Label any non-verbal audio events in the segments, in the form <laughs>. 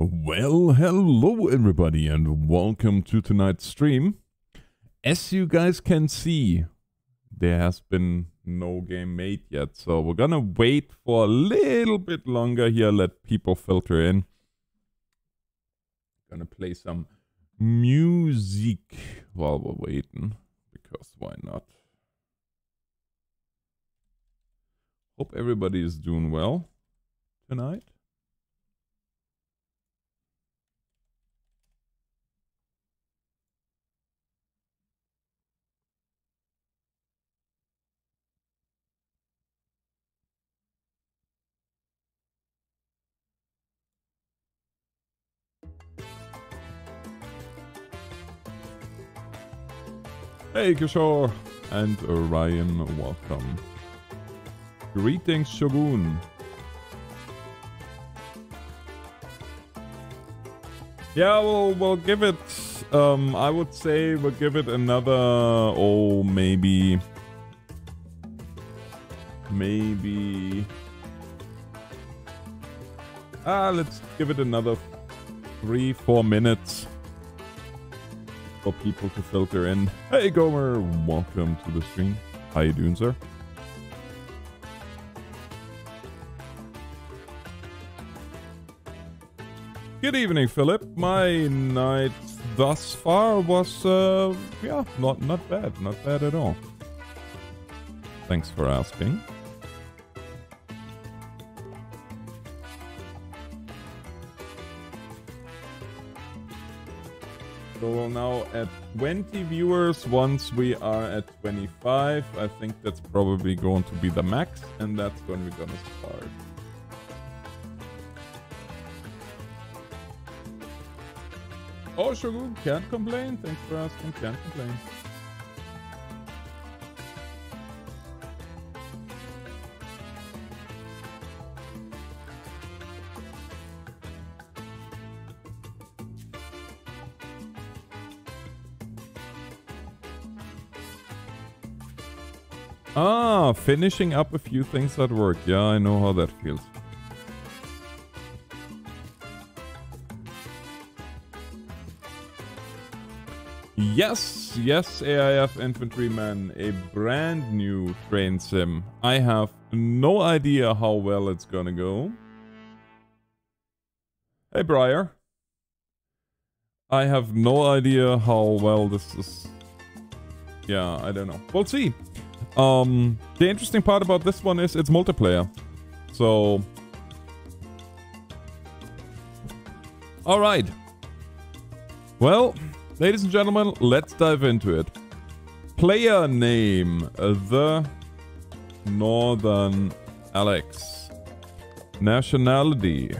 Well, hello everybody and welcome to tonight's stream. As you guys can see, there has been no game made yet, so we're gonna wait for a little bit longer here, let people filter in. Gonna play some music while we're waiting, because why not? Hope everybody is doing well tonight. Hey Kishore and Ryan, welcome. Greetings Shogun. Yeah, we'll, we'll give it, um, I would say we'll give it another, oh, maybe, maybe, ah, let's give it another three, four minutes for people to filter in. Hey Gomer, welcome to the stream. How you doing, sir? Good evening, Philip. My night thus far was, uh, yeah, not not bad, not bad at all. Thanks for asking. So we're now at 20 viewers. Once we are at 25, I think that's probably going to be the max, and that's when we're gonna start. Oh, Shogun, can't complain. Thanks for asking. Can't complain. Ah, finishing up a few things at work. Yeah, I know how that feels. Yes, yes, AIF Infantryman, a brand new train sim. I have no idea how well it's gonna go. Hey, Briar. I have no idea how well this is. Yeah, I don't know. We'll see. Um, the interesting part about this one is it's multiplayer. So... Alright. Well, ladies and gentlemen, let's dive into it. Player name, The Northern Alex. Nationality.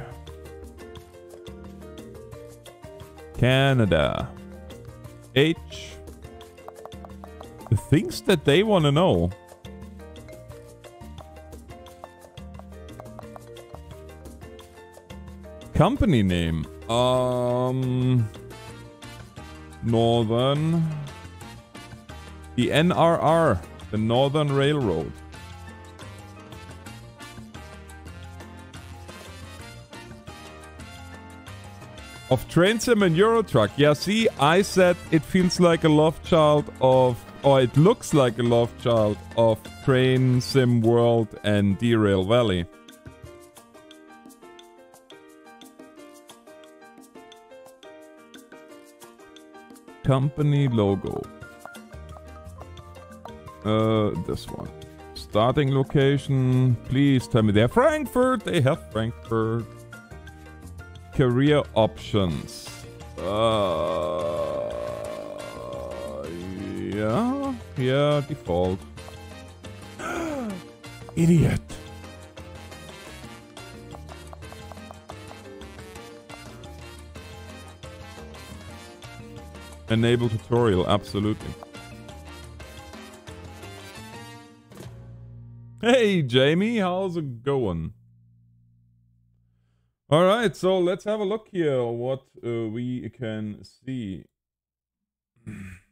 Canada. H things that they want to know. Company name. Um... Northern... The NRR. The Northern Railroad. Of Train and Euro Truck. Yeah, see, I said it feels like a love child of or it looks like a love child of Train Sim World and Derail Valley. Company logo. Uh, this one. Starting location. Please tell me they're Frankfurt. They have Frankfurt. Career options. Uh, yeah, yeah, default. <gasps> Idiot. Enable tutorial, absolutely. Hey, Jamie, how's it going? All right, so let's have a look here what uh, we can see. <clears throat>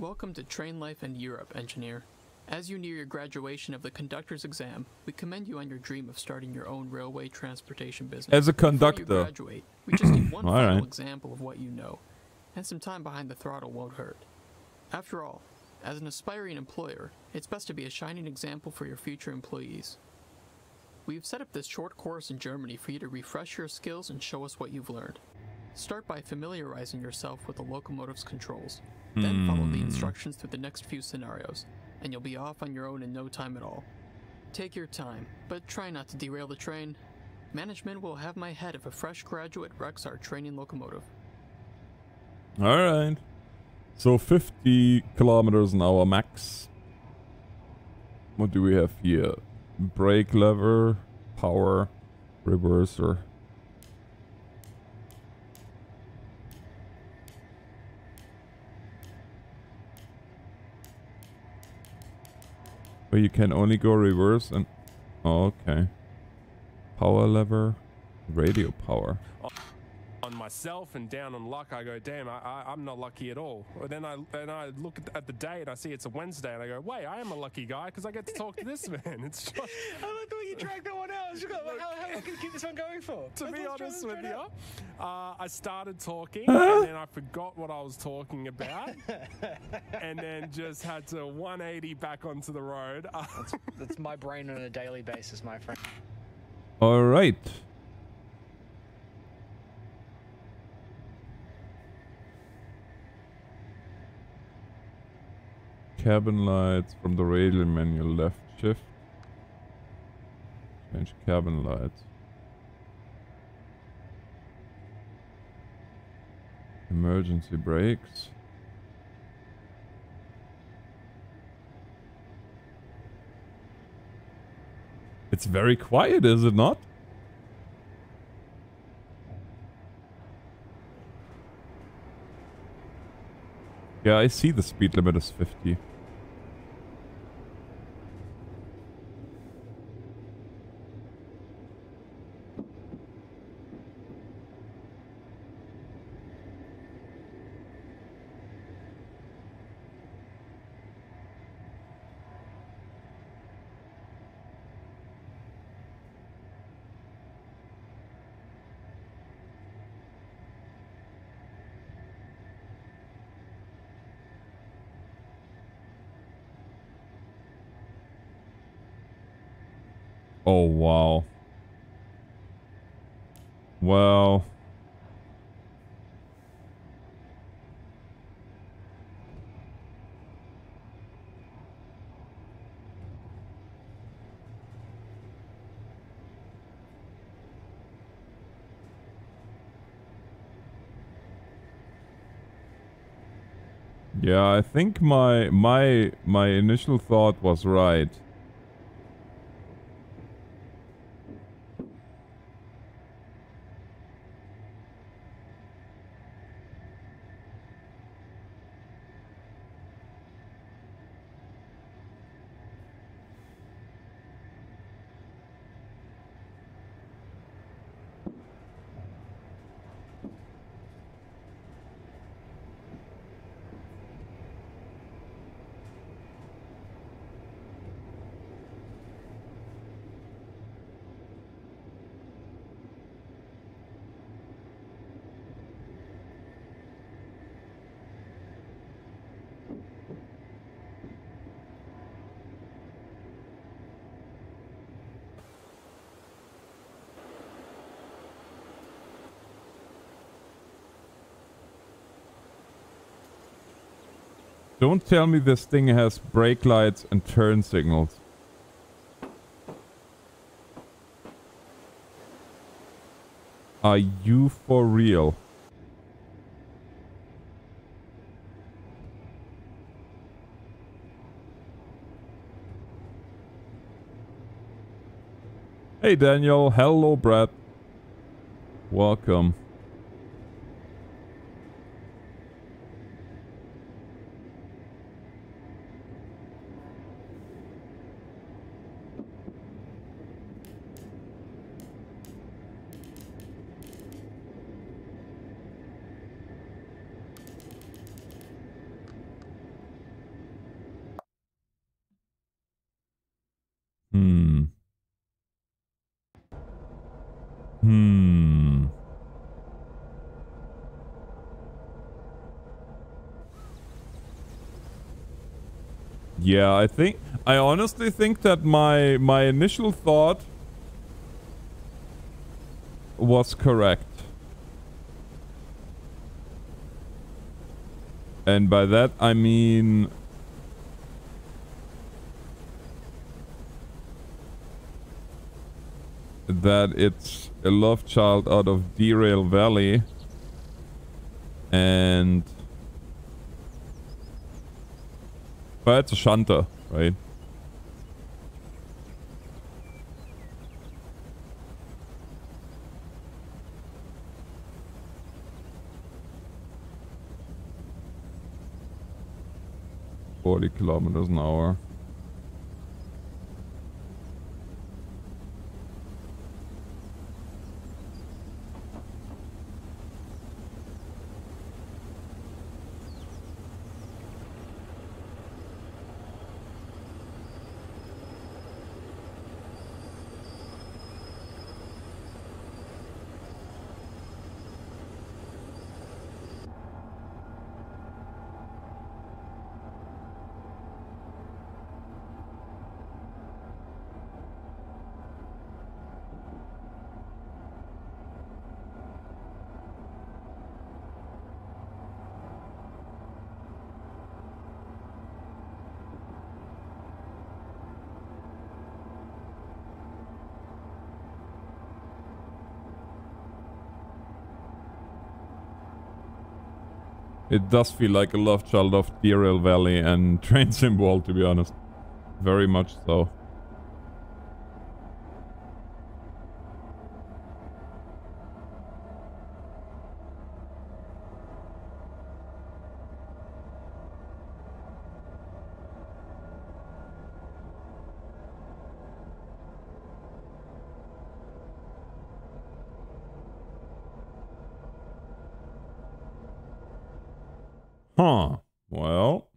Welcome to Train Life in Europe, engineer. As you near your graduation of the conductor's exam, we commend you on your dream of starting your own railway transportation business. As a Before conductor. you graduate, we just need <clears throat> one final right. example of what you know, and some time behind the throttle won't hurt. After all, as an aspiring employer, it's best to be a shining example for your future employees. We've set up this short course in Germany for you to refresh your skills and show us what you've learned. Start by familiarizing yourself with the locomotive's controls. Then follow the Hmm. instructions through the next few scenarios, and you'll be off on your own in no time at all. Take your time, but try not to derail the train. Management will have my head if a fresh graduate wrecks our training locomotive. All right. So 50 kilometers an hour max. What do we have here? Brake lever, power, reverser. But you can only go reverse and... Oh, okay. Power lever, radio power. On myself and down on luck, I go, damn, I, I, I'm not lucky at all. But then I and I look at, at the day and I see it's a Wednesday and I go, wait, I am a lucky guy because I get to talk to this <laughs> man. It's just, <laughs> I like the way you dragged that one out. You got- How, how long can you keep this one going for? to Let's- be honest with you, uh, I started talking <laughs> and then I forgot what I was talking about and then just had to 180 back onto the road. That's my brain on a daily basis, my friend. All right. Cabin lights from the radio menu left shift. Change cabin lights. Emergency brakes. It's very quiet, is it not? Yeah, I see the speed limit is 50. Oh, wow. Well. Yeah, I think my my my initial thought was right. Don't tell me this thing has brake lights and turn signals. Are you for real? Hey Daniel, hello Brad. Welcome. I think I honestly think that my my initial thought was correct. And by that I mean that it's a love child out of Derail Valley and but it's a shunter, right? Forty kilometers an hour. Does feel like a love child of Derail Valley and <laughs> Train Sim World, to be honest. Very much so. Huh. Well.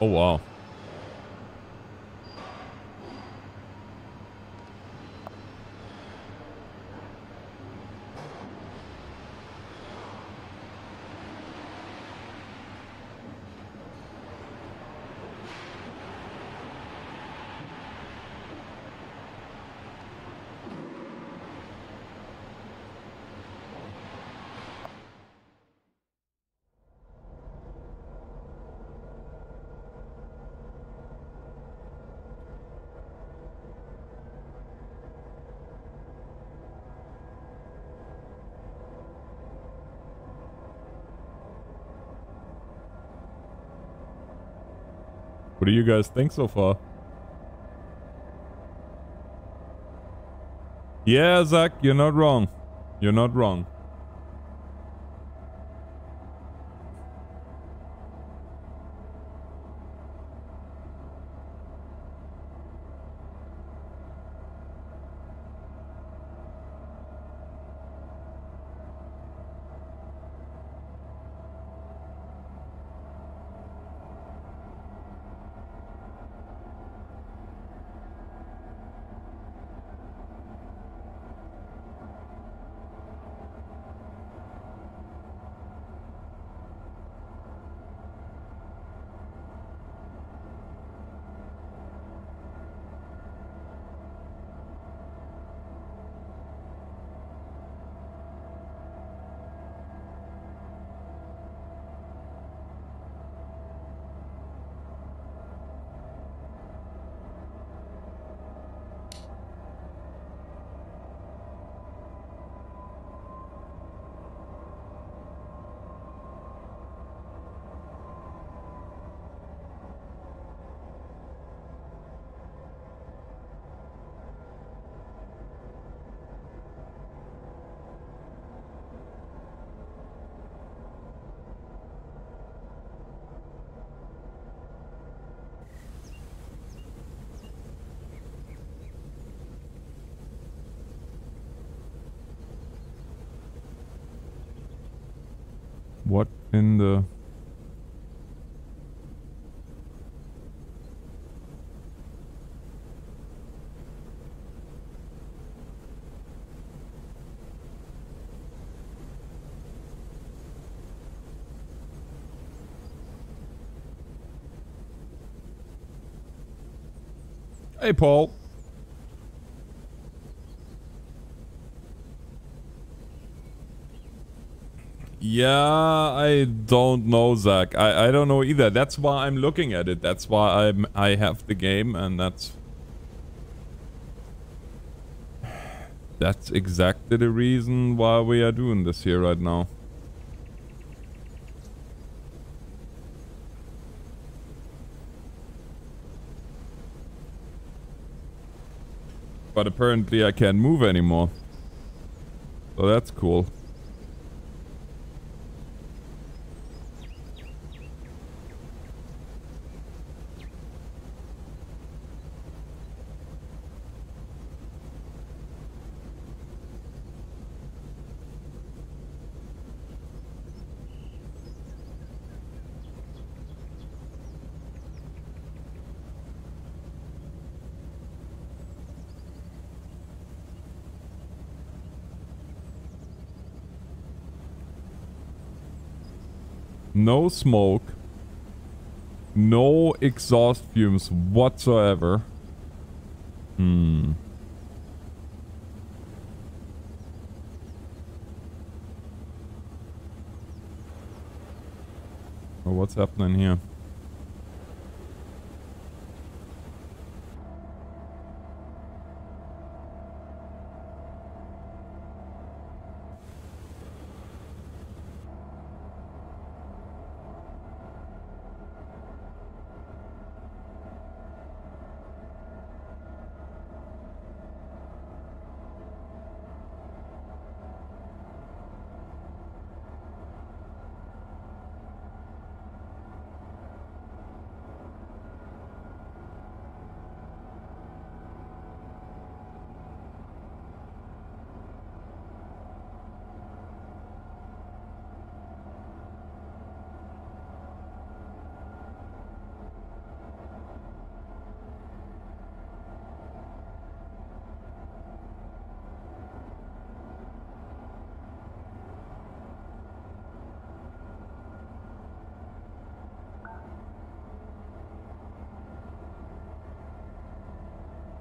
Oh wow. What do you guys think so far? Yeah, Zach, you're not wrong. You're not wrong. Ende. Hey, Paul. Yeah, I don't know, Zach. I, I don't know either. That's why I'm looking at it. That's why I'm I have the game, and that's that's exactly the reason why we are doing this here right now. But apparently I can't move anymore. So that's cool. No smoke. No exhaust fumes whatsoever. Hmm. Oh, what's happening here?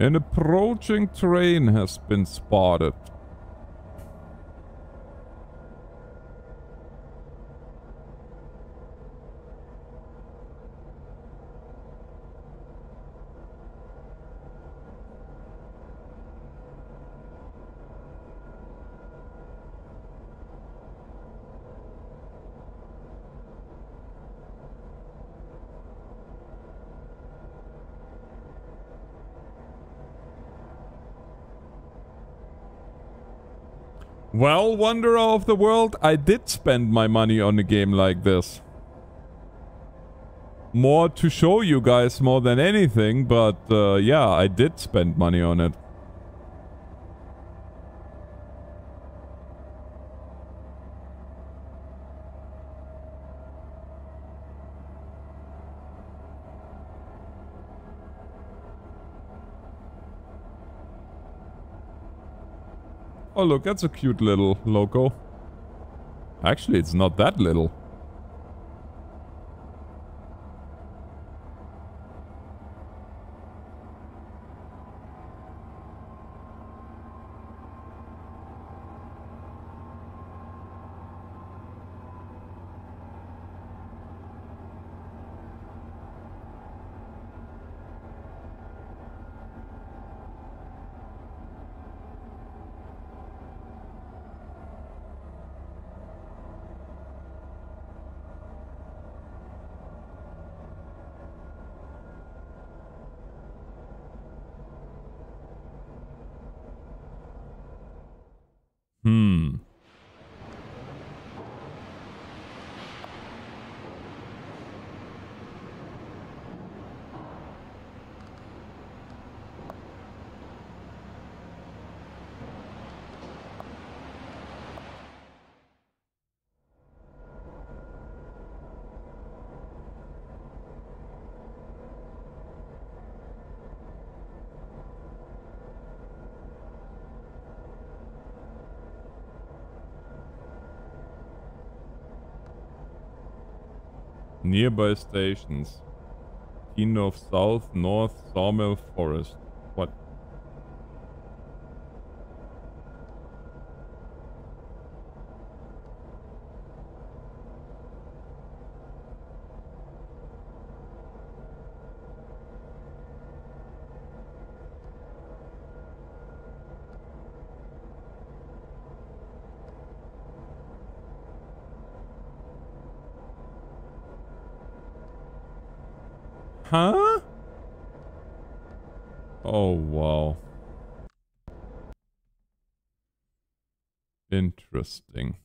An approaching train has been spotted. Well, Wanderer of the World, I did spend my money on a game like this. More to show you guys more than anything, but uh, yeah, I did spend money on it. Look, that's a cute little loco. Actually, it's not that little. Hmm. Nearby stations. Kingdom South, North, Sawmill Forest. What? Huh? Oh, wow. Interesting.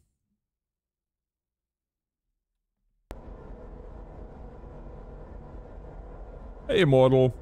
Hey, Immortal.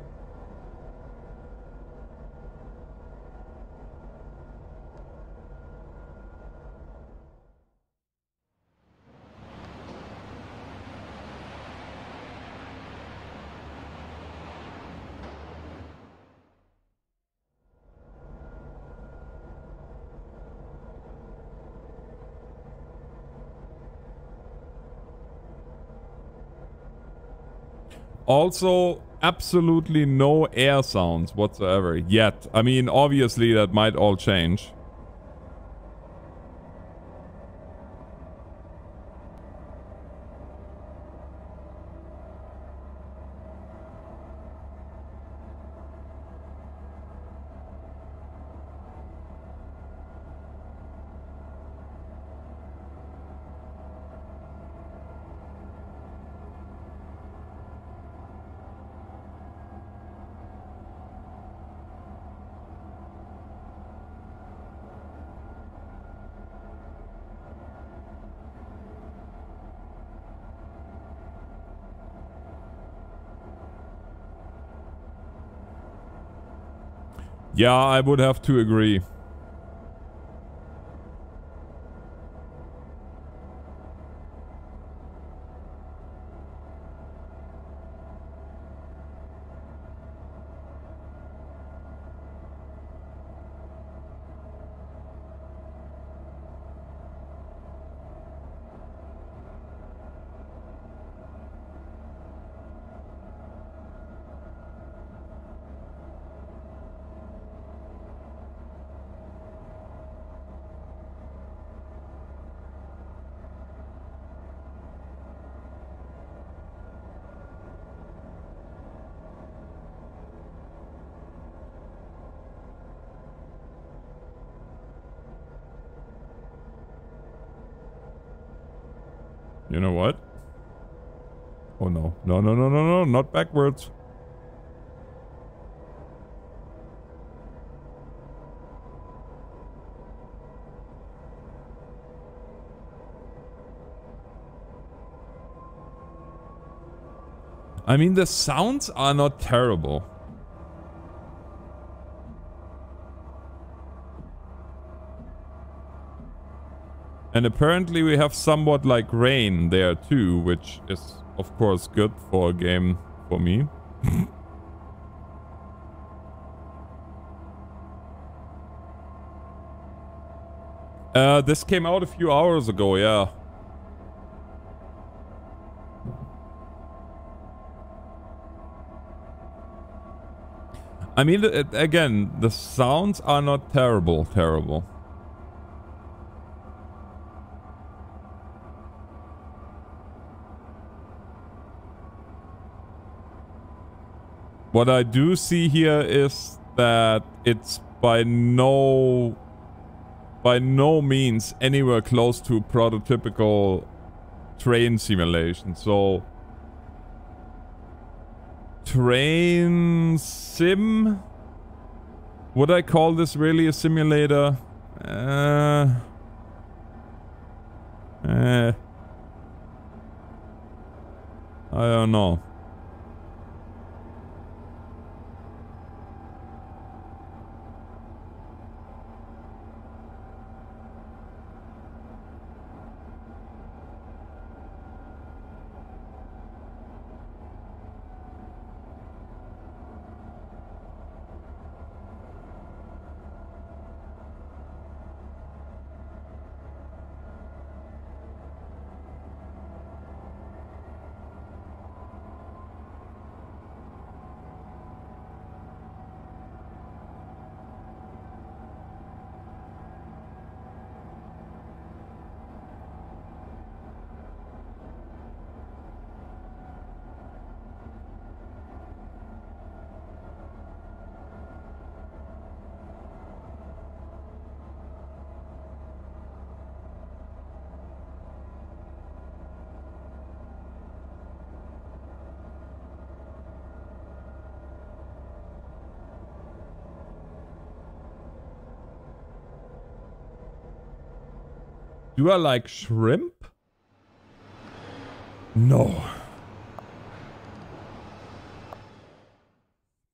Also, absolutely no air sounds whatsoever yet. I mean, obviously that might all change. Yeah, I would have to agree. You know what? Oh no. No, no, no, no, no, not backwards. I mean, the sounds are not terrible. And apparently we have somewhat like rain there too, which is of course good for a game for me. <laughs> uh, this came out a few hours ago, yeah. I mean, again, the sounds are not terrible, terrible. What I do see here is that it's by no by no means anywhere close to prototypical train simulation. So train sim would I call this really a simulator? Uh, uh, I don't know. Do I like shrimp? No.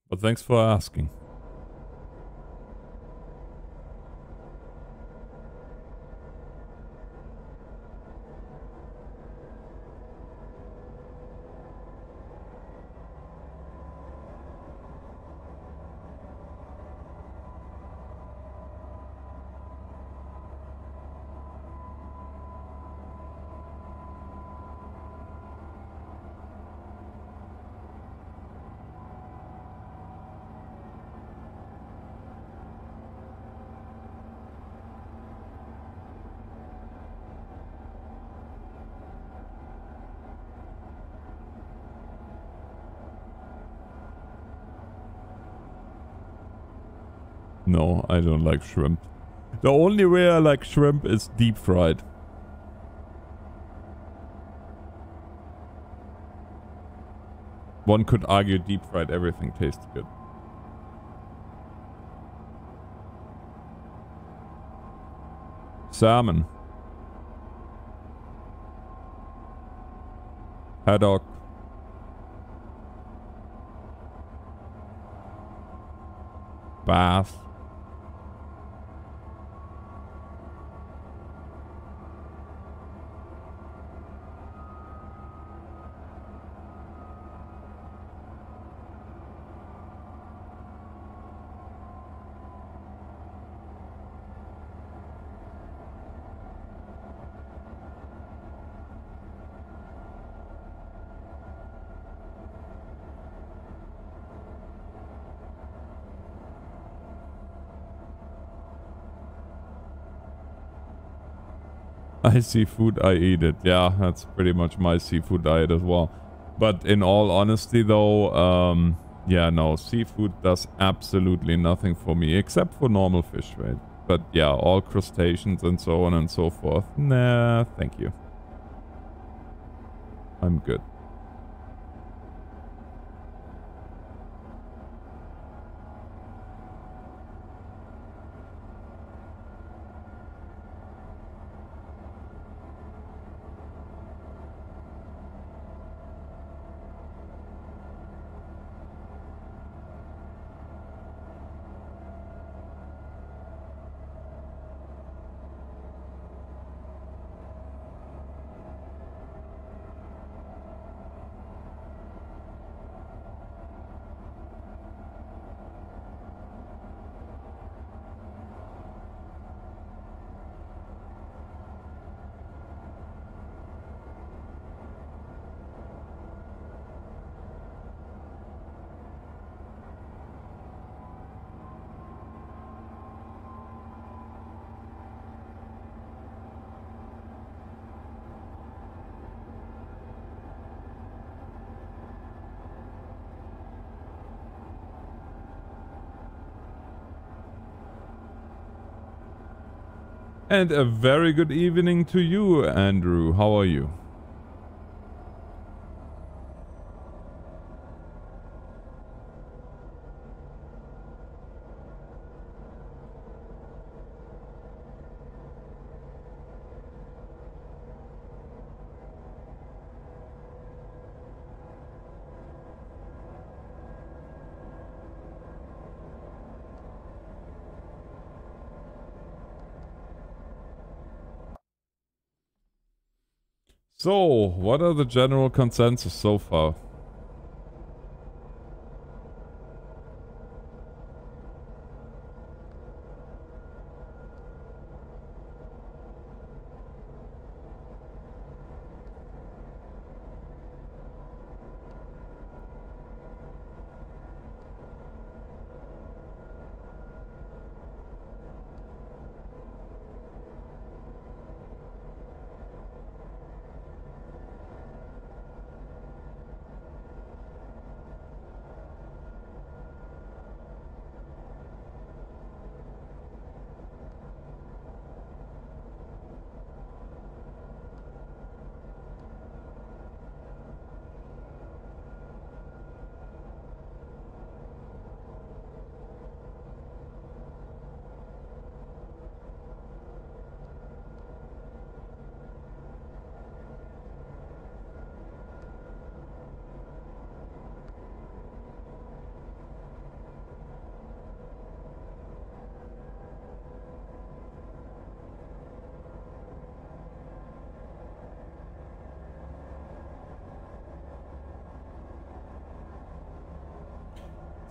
But thanks for asking. No, I don't like shrimp. The only way I like shrimp is deep fried. One could argue deep fried everything tastes good. Salmon. Haddock. Bass. <laughs> I see food, I eat it. Yeah, that's pretty much my seafood diet as well. But in all honesty though, um, yeah, no, seafood does absolutely nothing for me except for normal fish, right? But yeah, all crustaceans and so on and so forth. Nah, thank you. I'm good. And a very good evening to you, Andrew. How are you? So, what are the general consensus so far?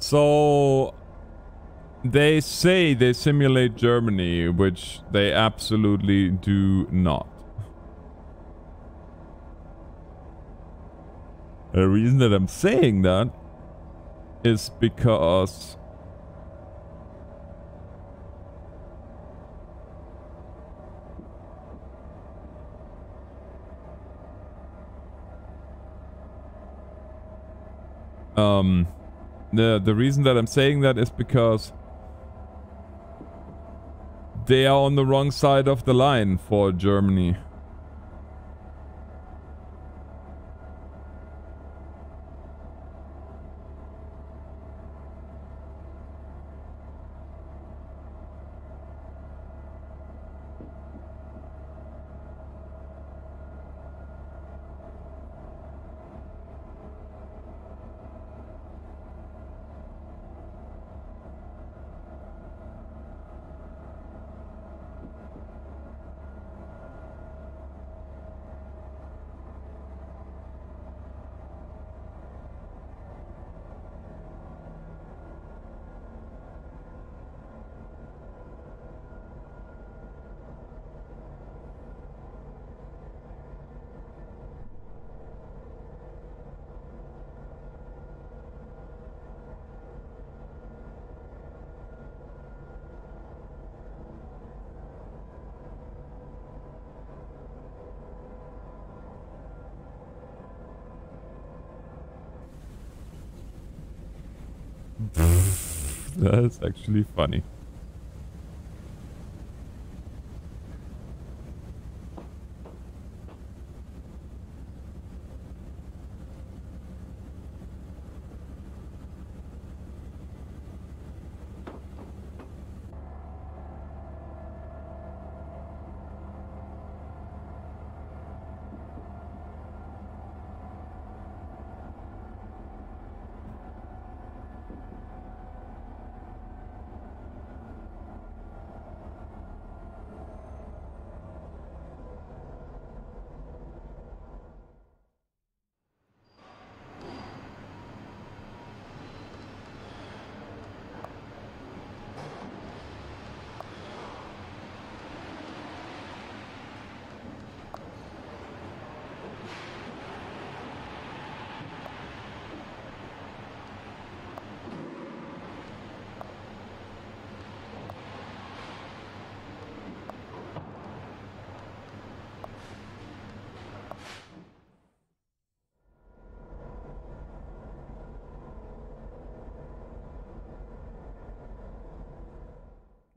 So they say they simulate Germany, which they absolutely do not. The reason that I'm saying that is because um the the reason that I'm saying that is because they are on the wrong side of the line for Germany. <laughs> That's actually funny.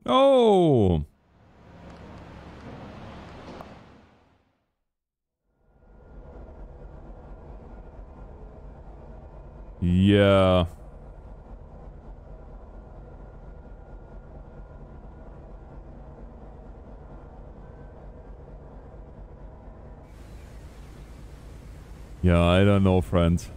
Oh! Yeah. Yeah, I don't know, friends.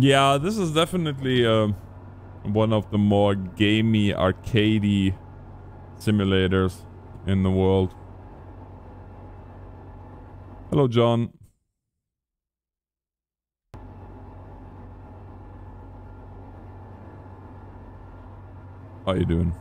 Yeah, this is definitely uh, one of the more gamey, arcadey simulators in the world. Hello, John. How you doing?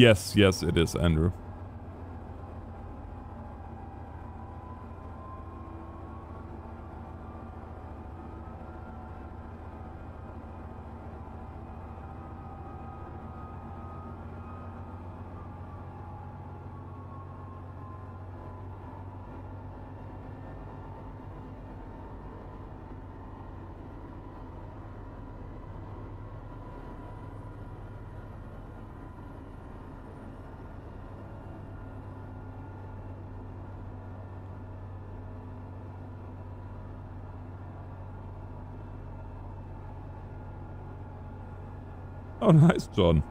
Yes, yes, it is, Andrew. Oh,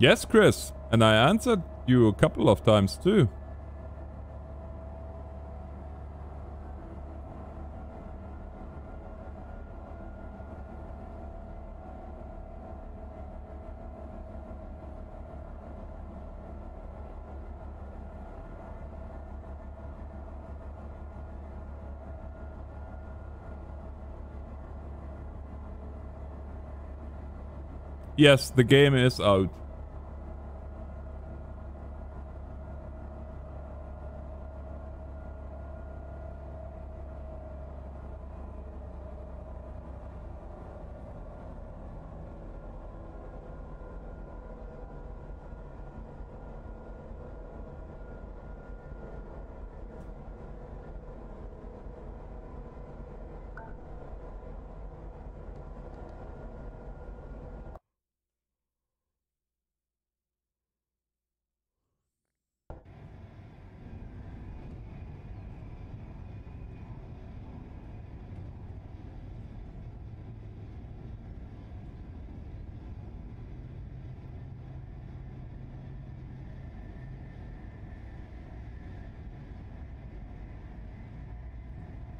Yes, Chris. And I answered you a couple of times too. Yes, the game is out.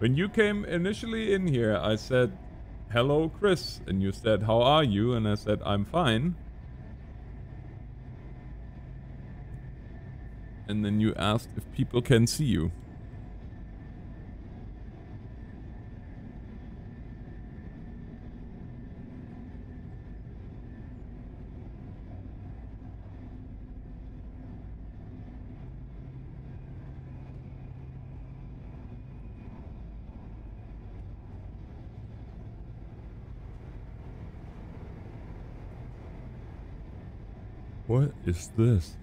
When you came initially in here, I said, hello, Chris. And you said, how are you? And I said, I'm fine. And then you asked if people can see you. What is this?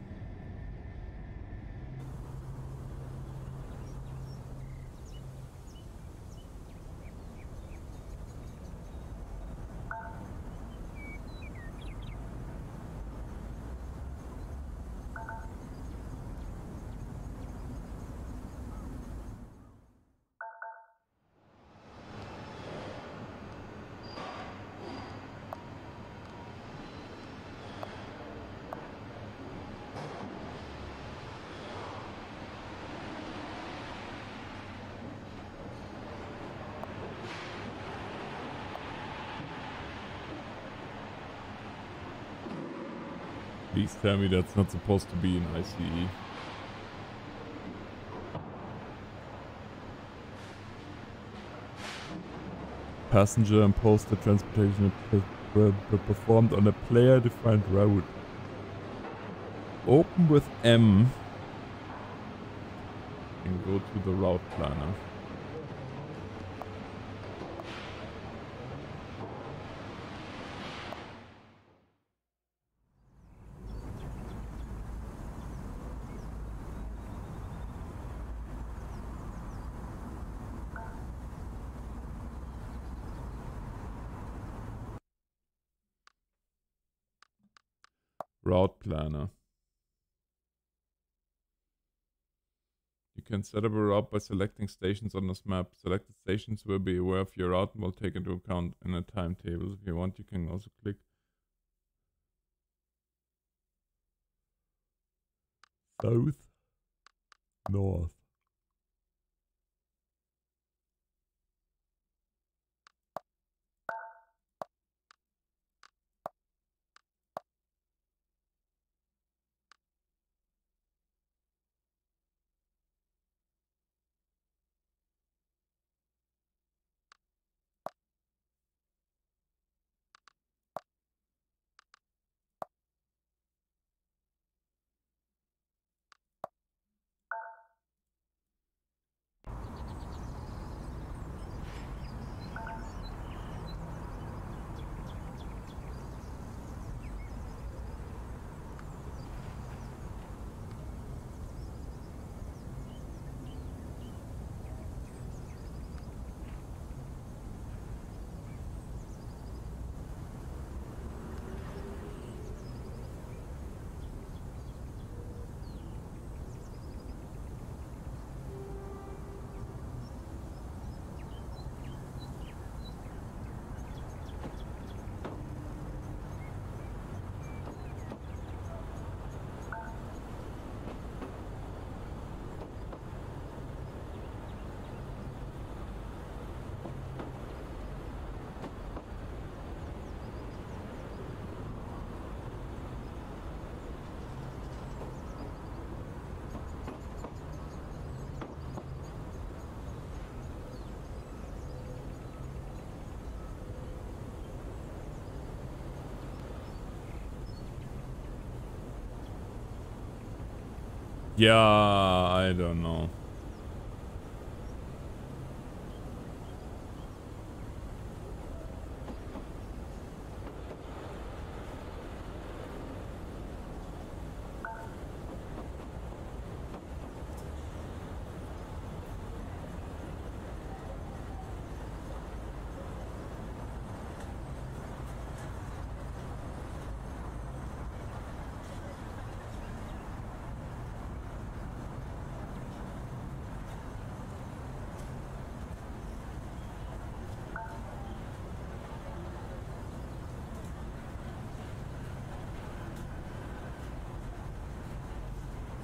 Please tell me that's not supposed to be an ICE. Passenger and postal transportation performed on a player-defined route. Open with M and go to the route planner. Route planner. You can set up a route by selecting stations on this map. Selected stations will be aware of your route and will take into account in a timetable. If you want, you can also click south, north. Yeah, I don't know.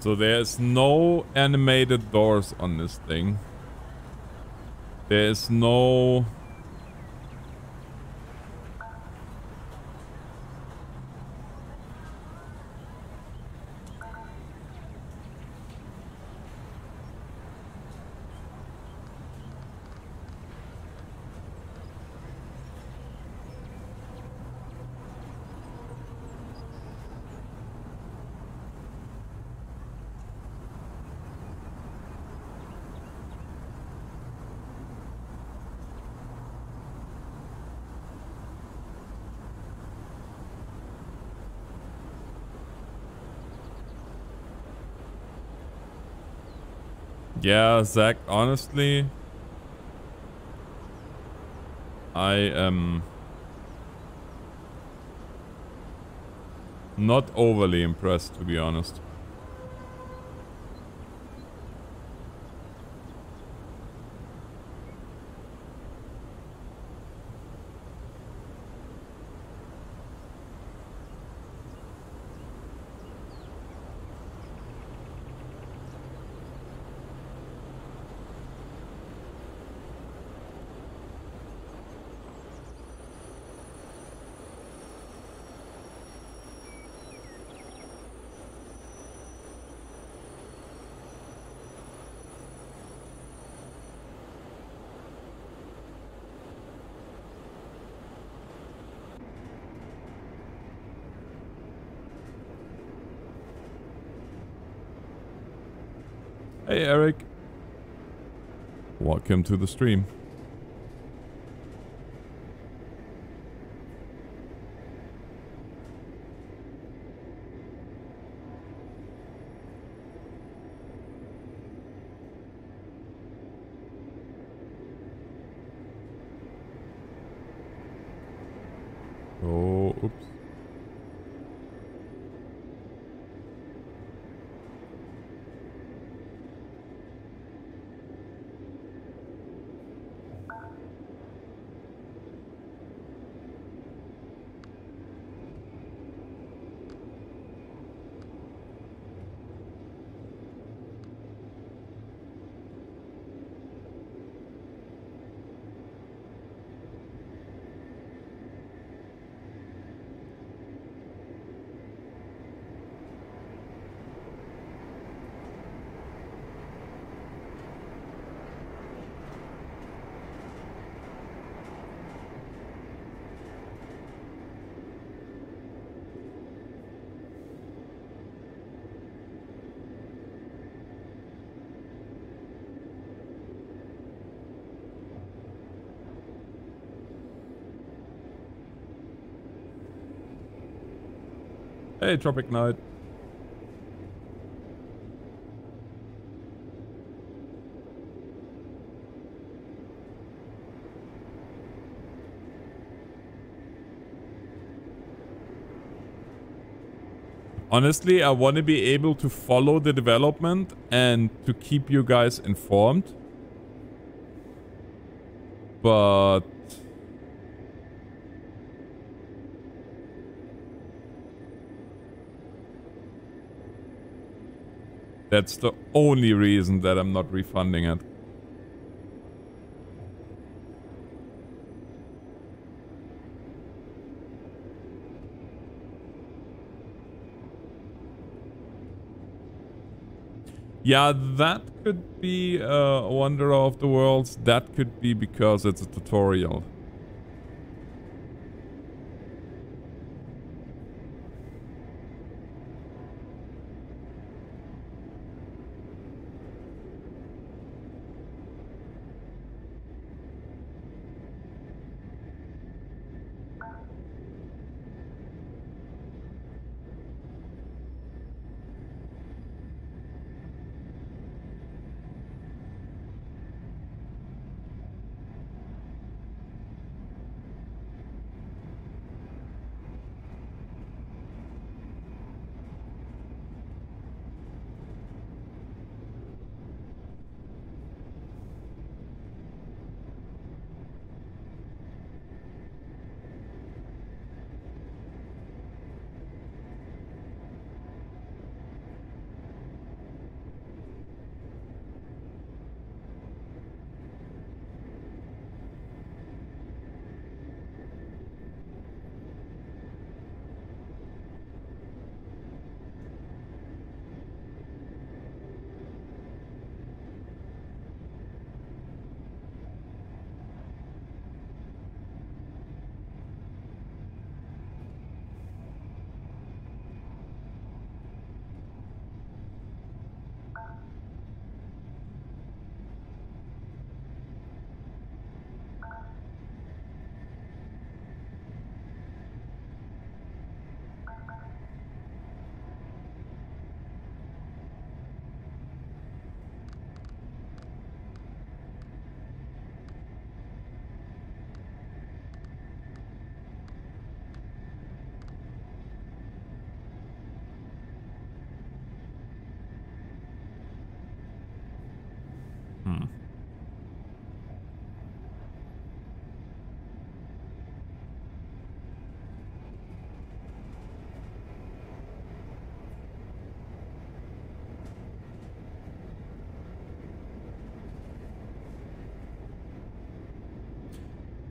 So there's no animated doors on this thing. There's no... Yeah, Zach, honestly, I am not overly impressed, to be honest. Hey, Eric. Welcome to the stream. Oh, oops. Hey, Tropic Knight. Honestly, I want to be able to follow the development and to keep you guys informed. But That's the only reason that I'm not refunding it. Yeah, that could be uh, a Wanderer of the Worlds. That could be because it's a tutorial.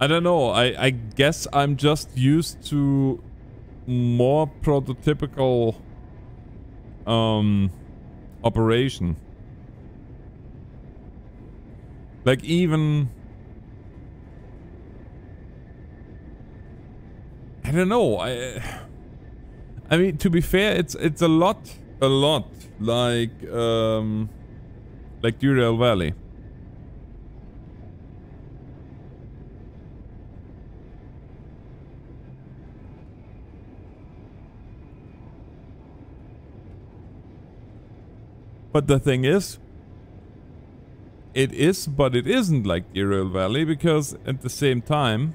I don't know. I, I guess I'm just used to more prototypical um operation. Like even I don't know. I I mean to be fair, it's it's a lot a lot like um like Derail Valley. But the thing is, it is, but it isn't like Derail Valley because at the same time,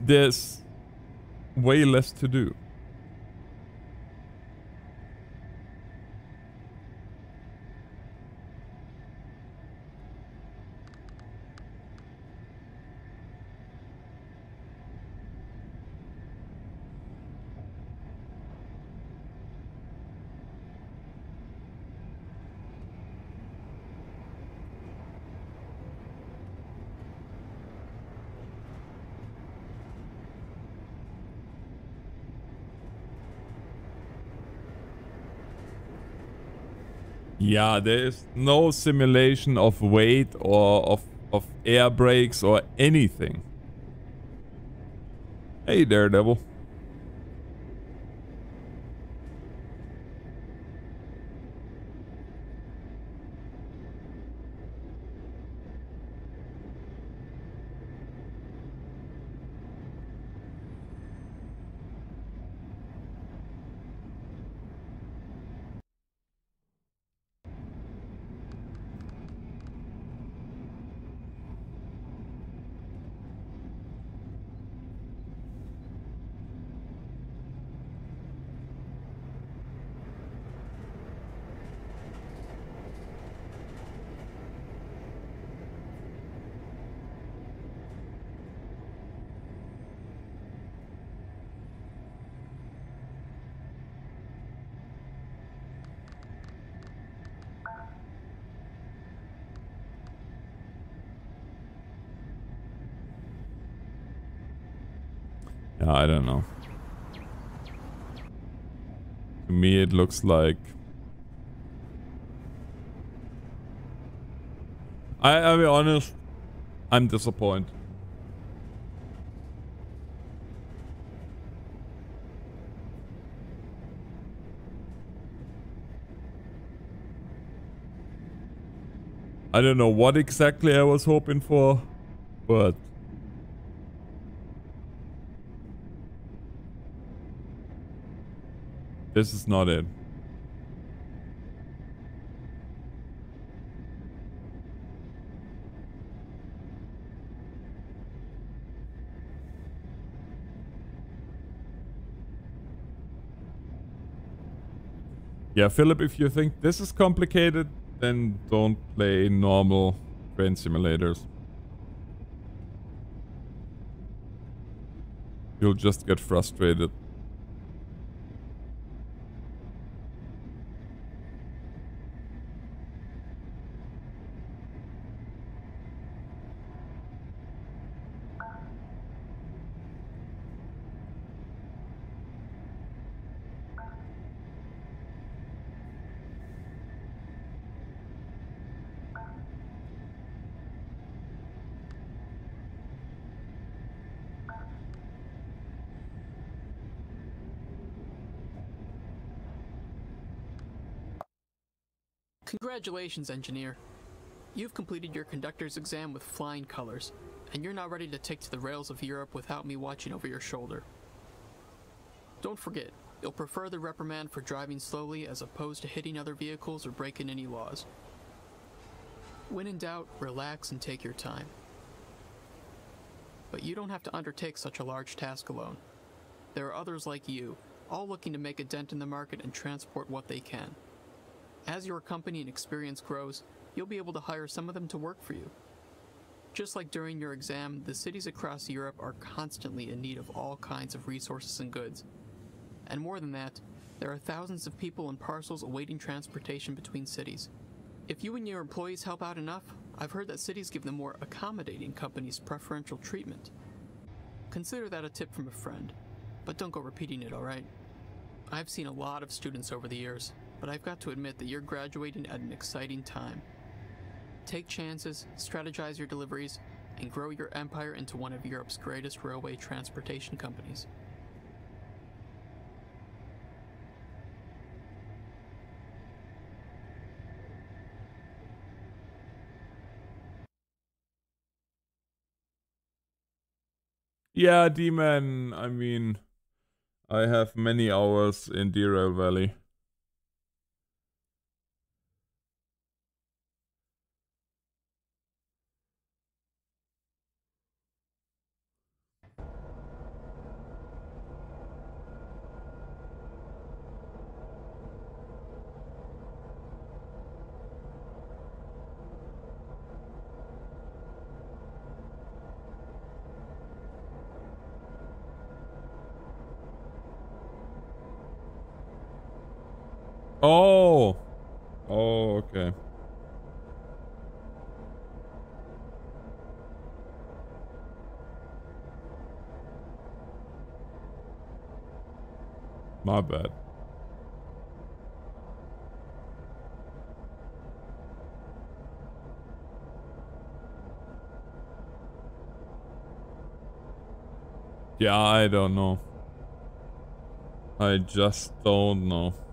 there's way less to do. Yeah, there is no simulation of weight or of, of air brakes or anything. Hey, Daredevil. Yeah, I don't know. To me, it looks like... I, I'll be honest, I'm disappointed. I don't know what exactly I was hoping for, but This is not it. Yeah, Philip, if you think this is complicated, then don't play normal train simulators. You'll just get frustrated. Congratulations, engineer. You've completed your conductor's exam with flying colors, and you're now ready to take to the rails of Europe without me watching over your shoulder. Don't forget, you'll prefer the reprimand for driving slowly as opposed to hitting other vehicles or breaking any laws. When in doubt, relax and take your time. But you don't have to undertake such a large task alone. There are others like you, all looking to make a dent in the market and transport what they can. As your company and experience grows, you'll be able to hire some of them to work for you. Just like during your exam, the cities across Europe are constantly in need of all kinds of resources and goods. And more than that, There are thousands of people and parcels awaiting transportation between cities. If you and your employees help out enough, I've heard that cities give the more accommodating companies preferential treatment. Consider that a tip from a friend, but don't go repeating it, alright? I've seen a lot of students over the years, but I've got to admit that you're graduating at an exciting time. Take chances, strategize your deliveries, and grow your empire into one of Europe's greatest railway transportation companies. Yeah, D-Man, I mean, I have many hours in Derail Valley. Oh. Oh, okay. My bad. Yeah, I don't know. I just don't know.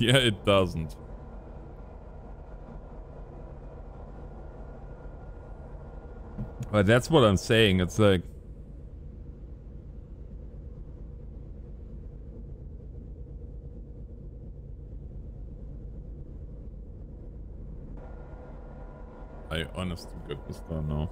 Yeah, it doesn't. But that's what I'm saying. It's like... I honestly to goodness don't know.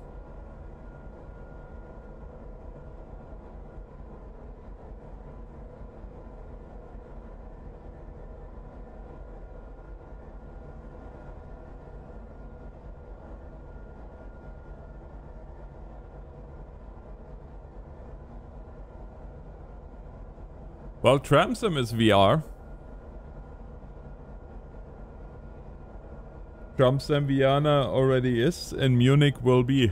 Well, Tramsim is VR. Tramsim Vienna already is, and Munich will be.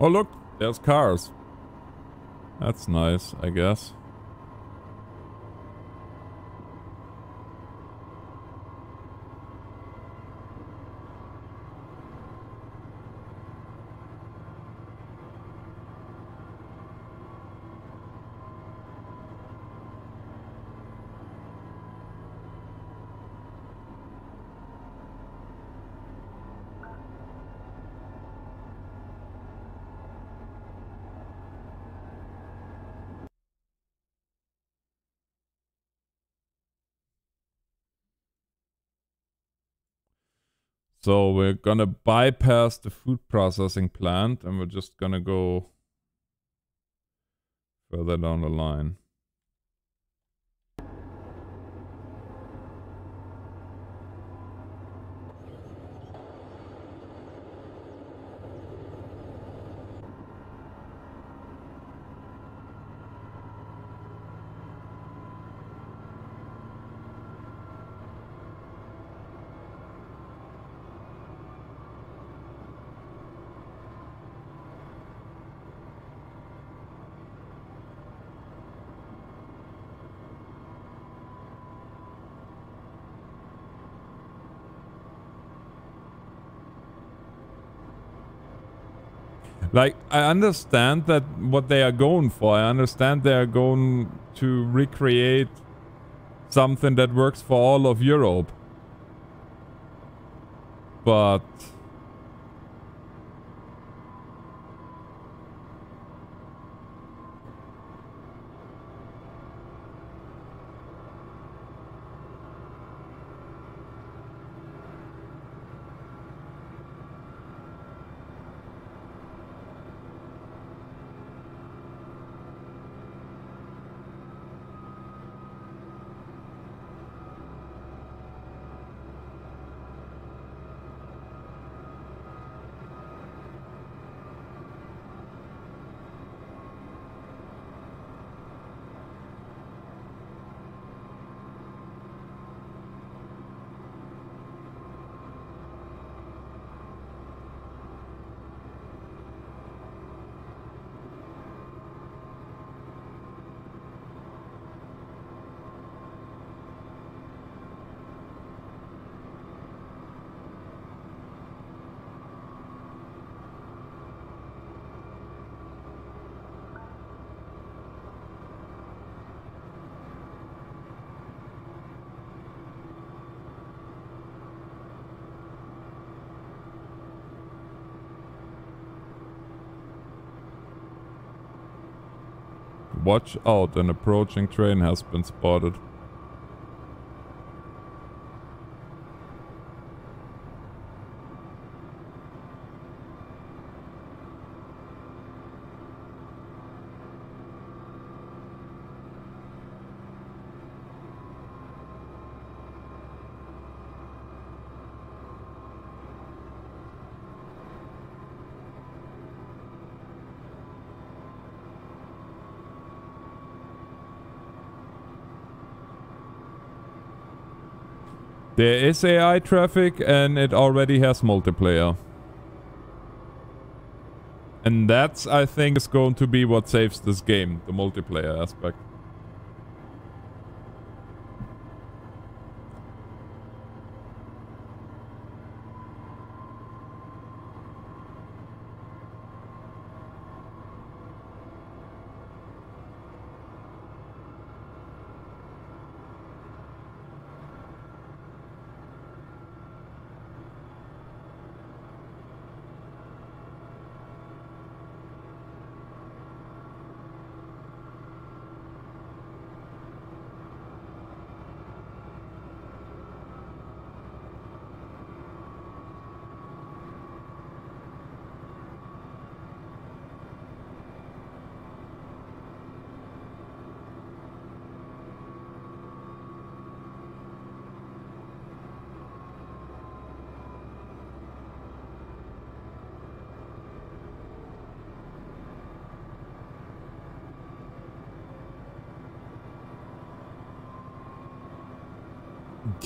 Oh look, there's cars. That's nice, I guess. So we're gonna bypass the food processing plant and we're just gonna go further down the line. Like, I understand that what they are going for. I understand they are going to recreate something that works for all of Europe. But... Watch out, an approaching train has been spotted. There is AI traffic and it already has multiplayer. And that's, I think, is going to be what saves this game, the multiplayer aspect.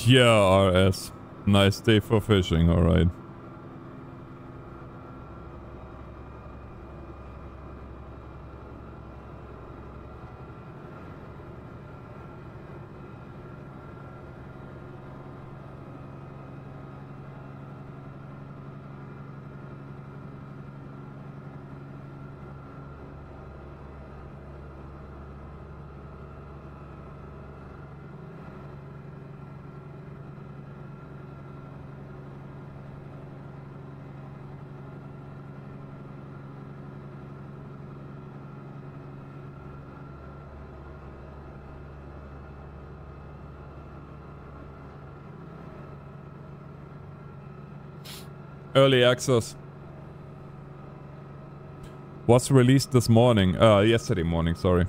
Yeah, RS. Nice day for fishing, alright. Early access. Was released this morning. Uh, yesterday morning, sorry.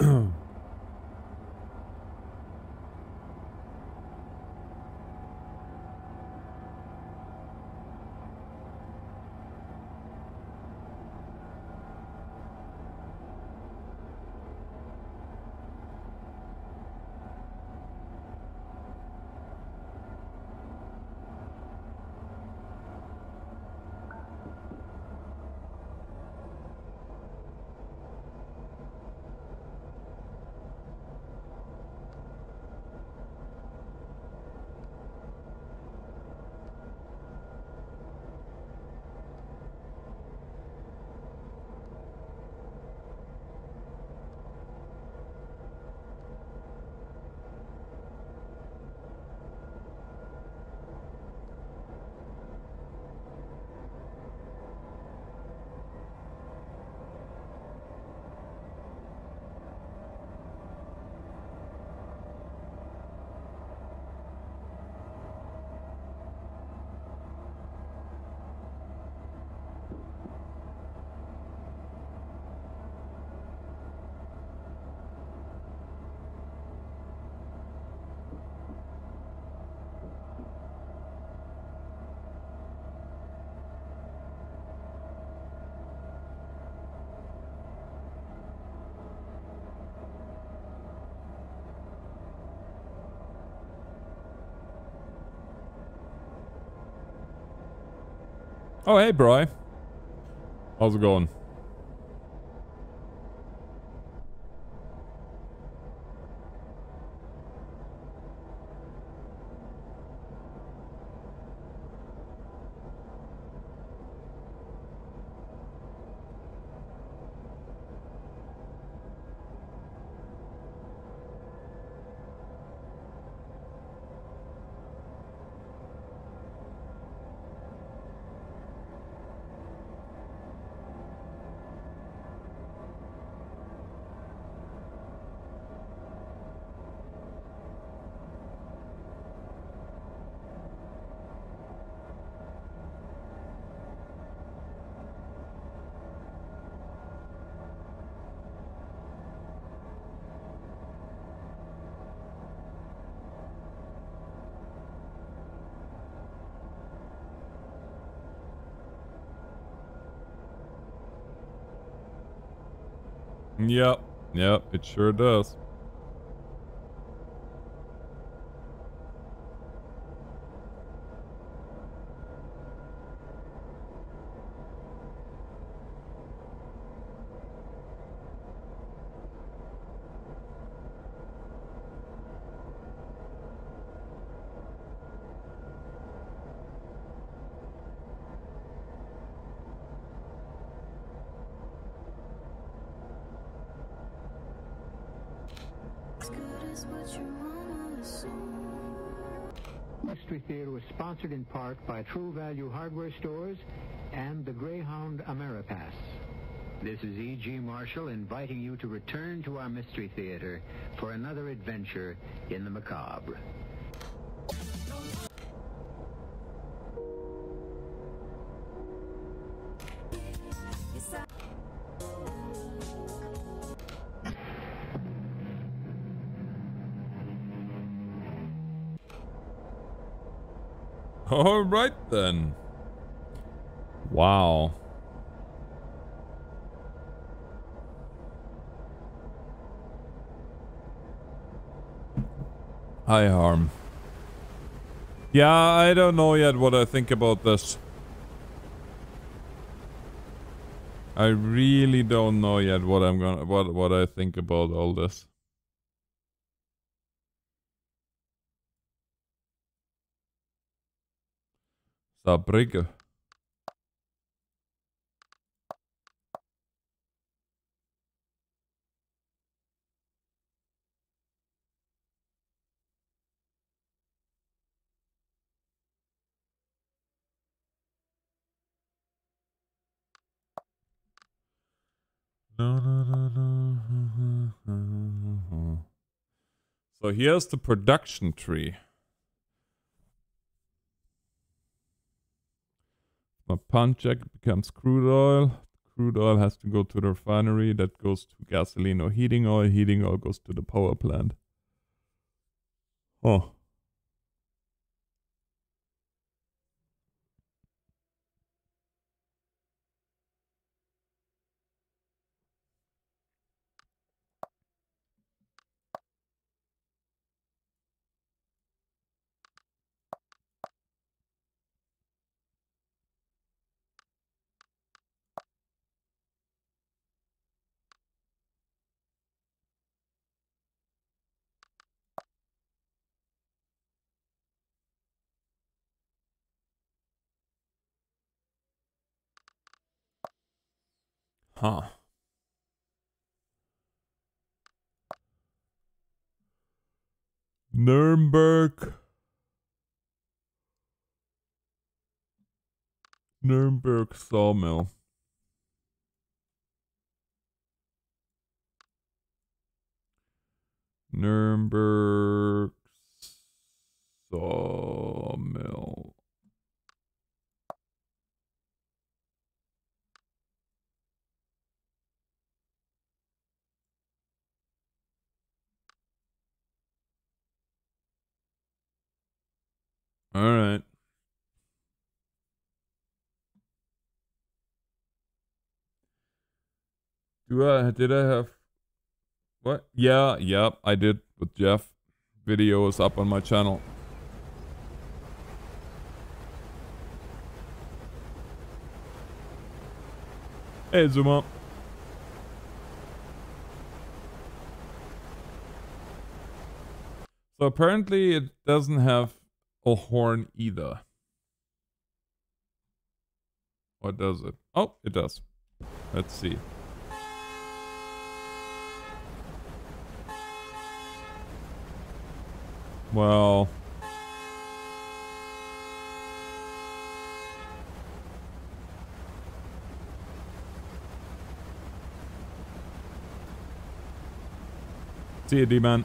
Ahem. <clears throat> Oh, hey, bro. How's it going? Yep. Yep, it sure does. Part by True Value Hardware Stores and the Greyhound Ameripass. This is E.G. Marshall inviting you to return to our Mystery Theater for another adventure in the macabre. Then. Wow. Hi, Harm. Yeah, I don't know yet what I think about this. I really don't know yet what I'm gonna what what I think about all this. Saarbrücke. No, no, no, no. So here's the production tree. Pump jack becomes crude oil. Crude oil has to go to the refinery. That goes to gasoline or heating oil. Heating oil goes to the power plant. Oh. Huh. Nuremberg. Nuremberg sawmill. Nuremberg sawmill. All right. Do I did I have what? Yeah, yep, I did with Jeff. Video is up on my channel. Hey Zuma. So apparently it doesn't have a horn either. What does it? Oh, it does. Let's see. Well... See you, D-Man.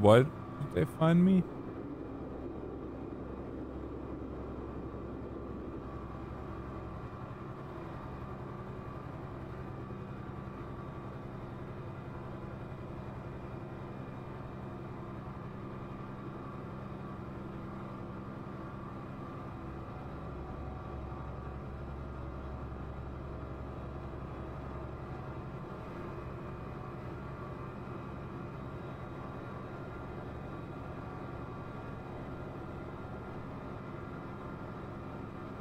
Why did they find me?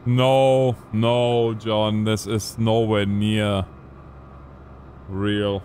No, no, John, this is nowhere near real.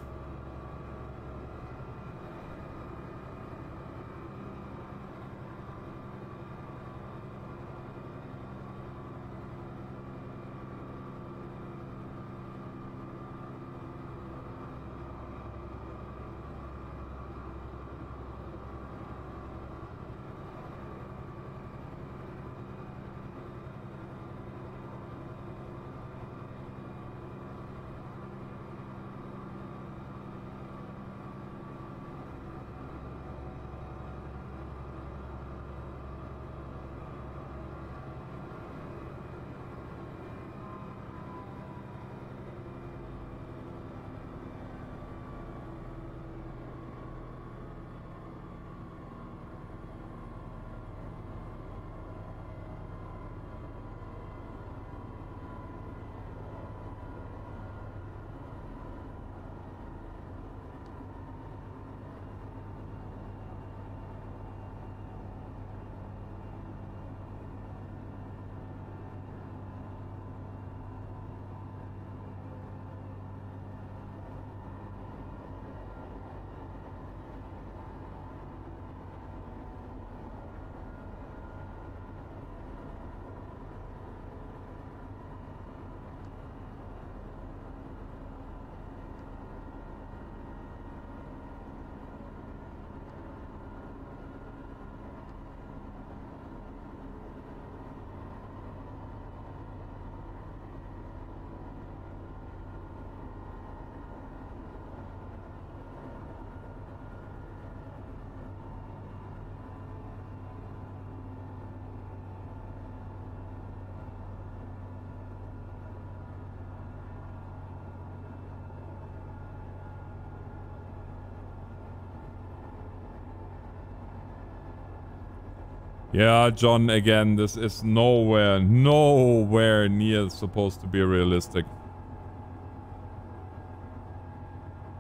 Yeah, John, again, this is nowhere, nowhere near supposed to be realistic.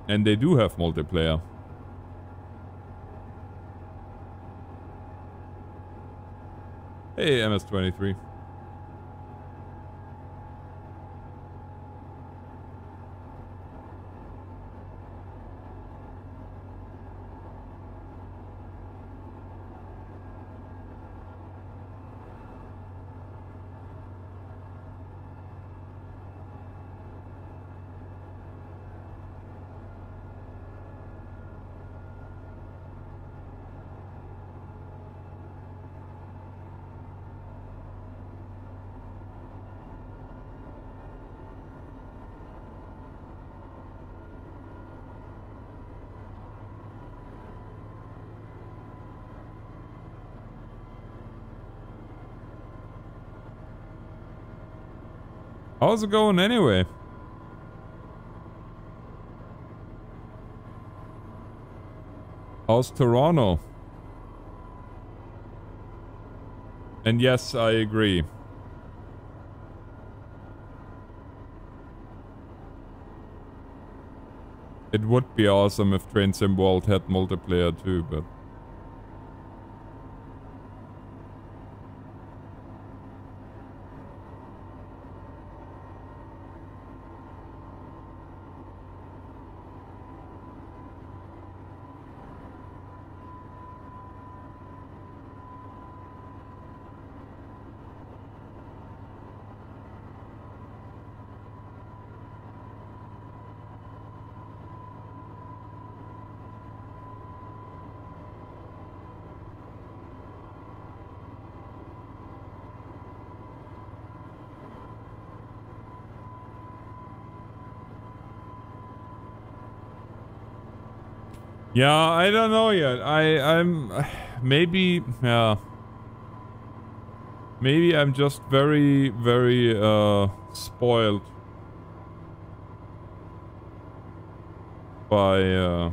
And they do have multiplayer. Hey, MS-23. How's it going anyway? How's Toronto? And yes, I agree. It would be awesome if Train Sim World had multiplayer too, but... Yeah, I don't know yet. I I'm maybe yeah. Maybe I'm just very very uh spoiled by uh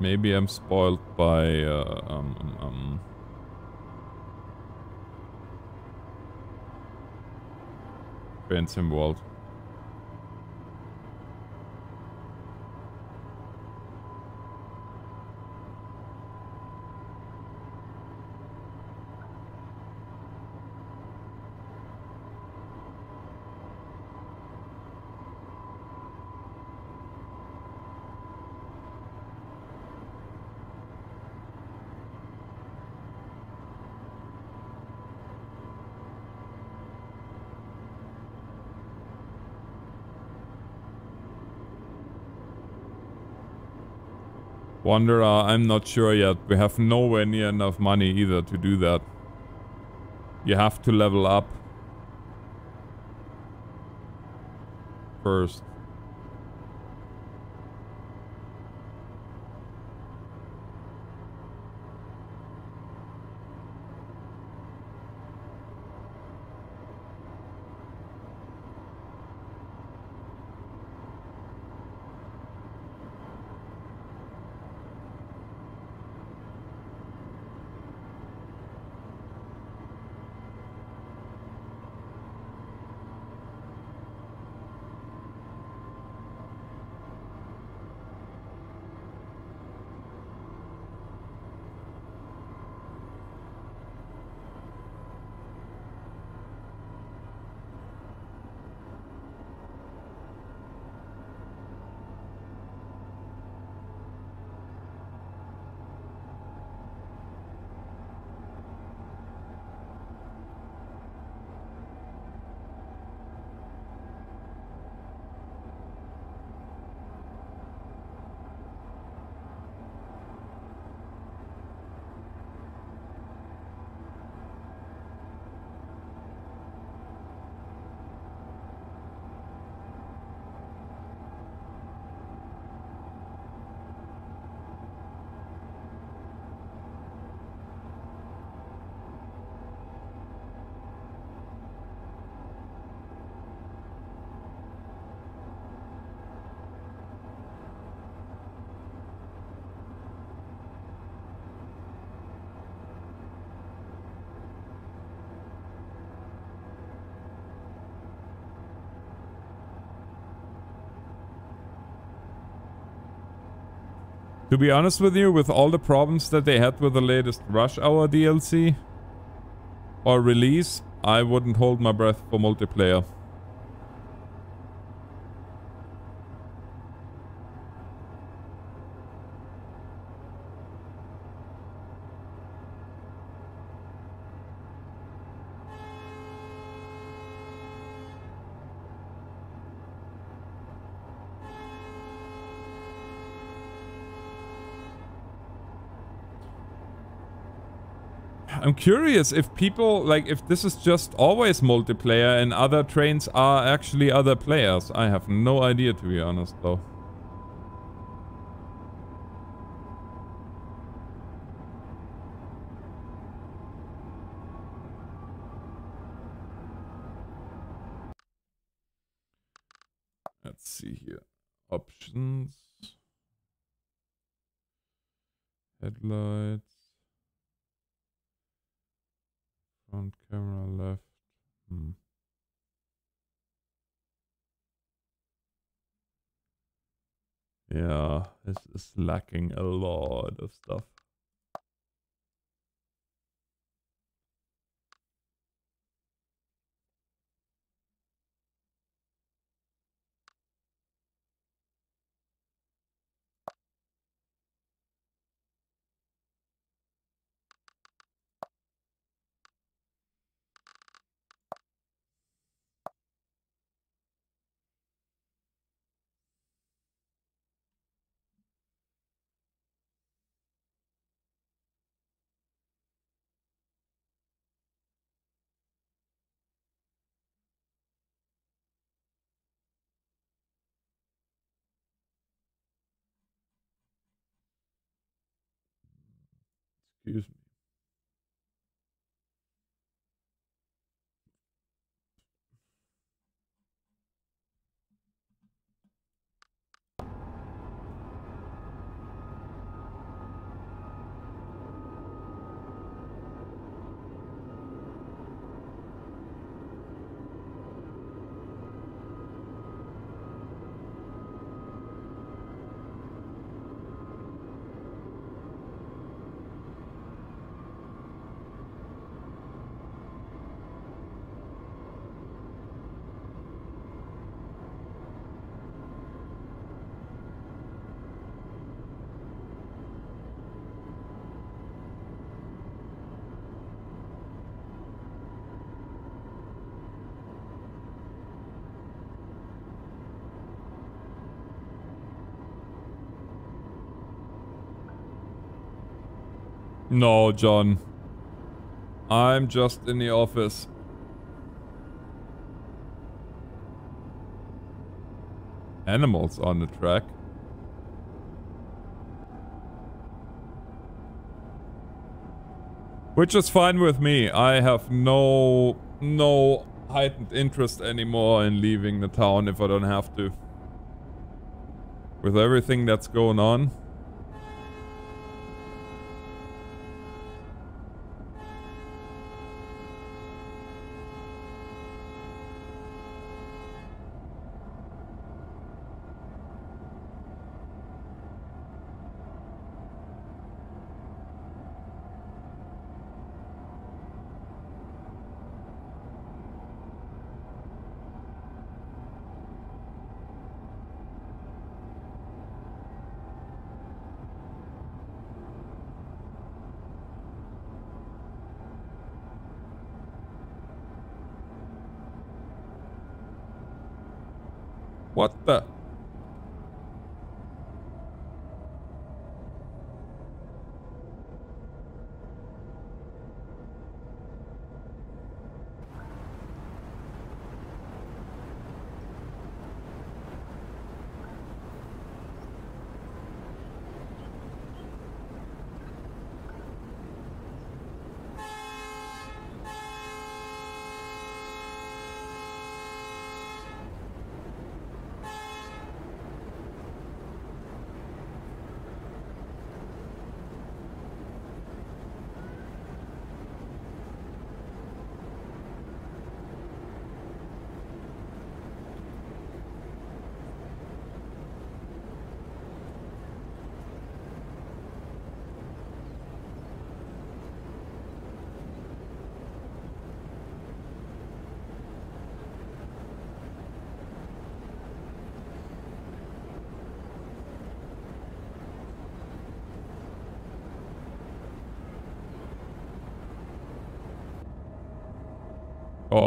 Maybe I'm spoiled by uh, um, um, um Phantom World. Wanderer, I'm not sure yet. We have nowhere near enough money either to do that. You have to level up. First. To be honest with you, with all the problems that they had with the latest Rush Hour DLC or release, I wouldn't hold my breath for multiplayer. I'm curious if people, like, if this is just always multiplayer and other trains are actually other players. I have no idea, to be honest, though. Let's see here. Options. Headlights. Front camera left. Hmm. Yeah, this is lacking a lot of stuff. Excuse me. No, John. I'm just in the office. Animals on the track. Which is fine with me. I have no no heightened interest anymore in leaving the town if I don't have to. With everything that's going on.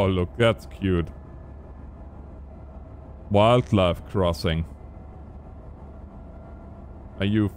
Oh, look, that's cute. Wildlife crossing. Are you...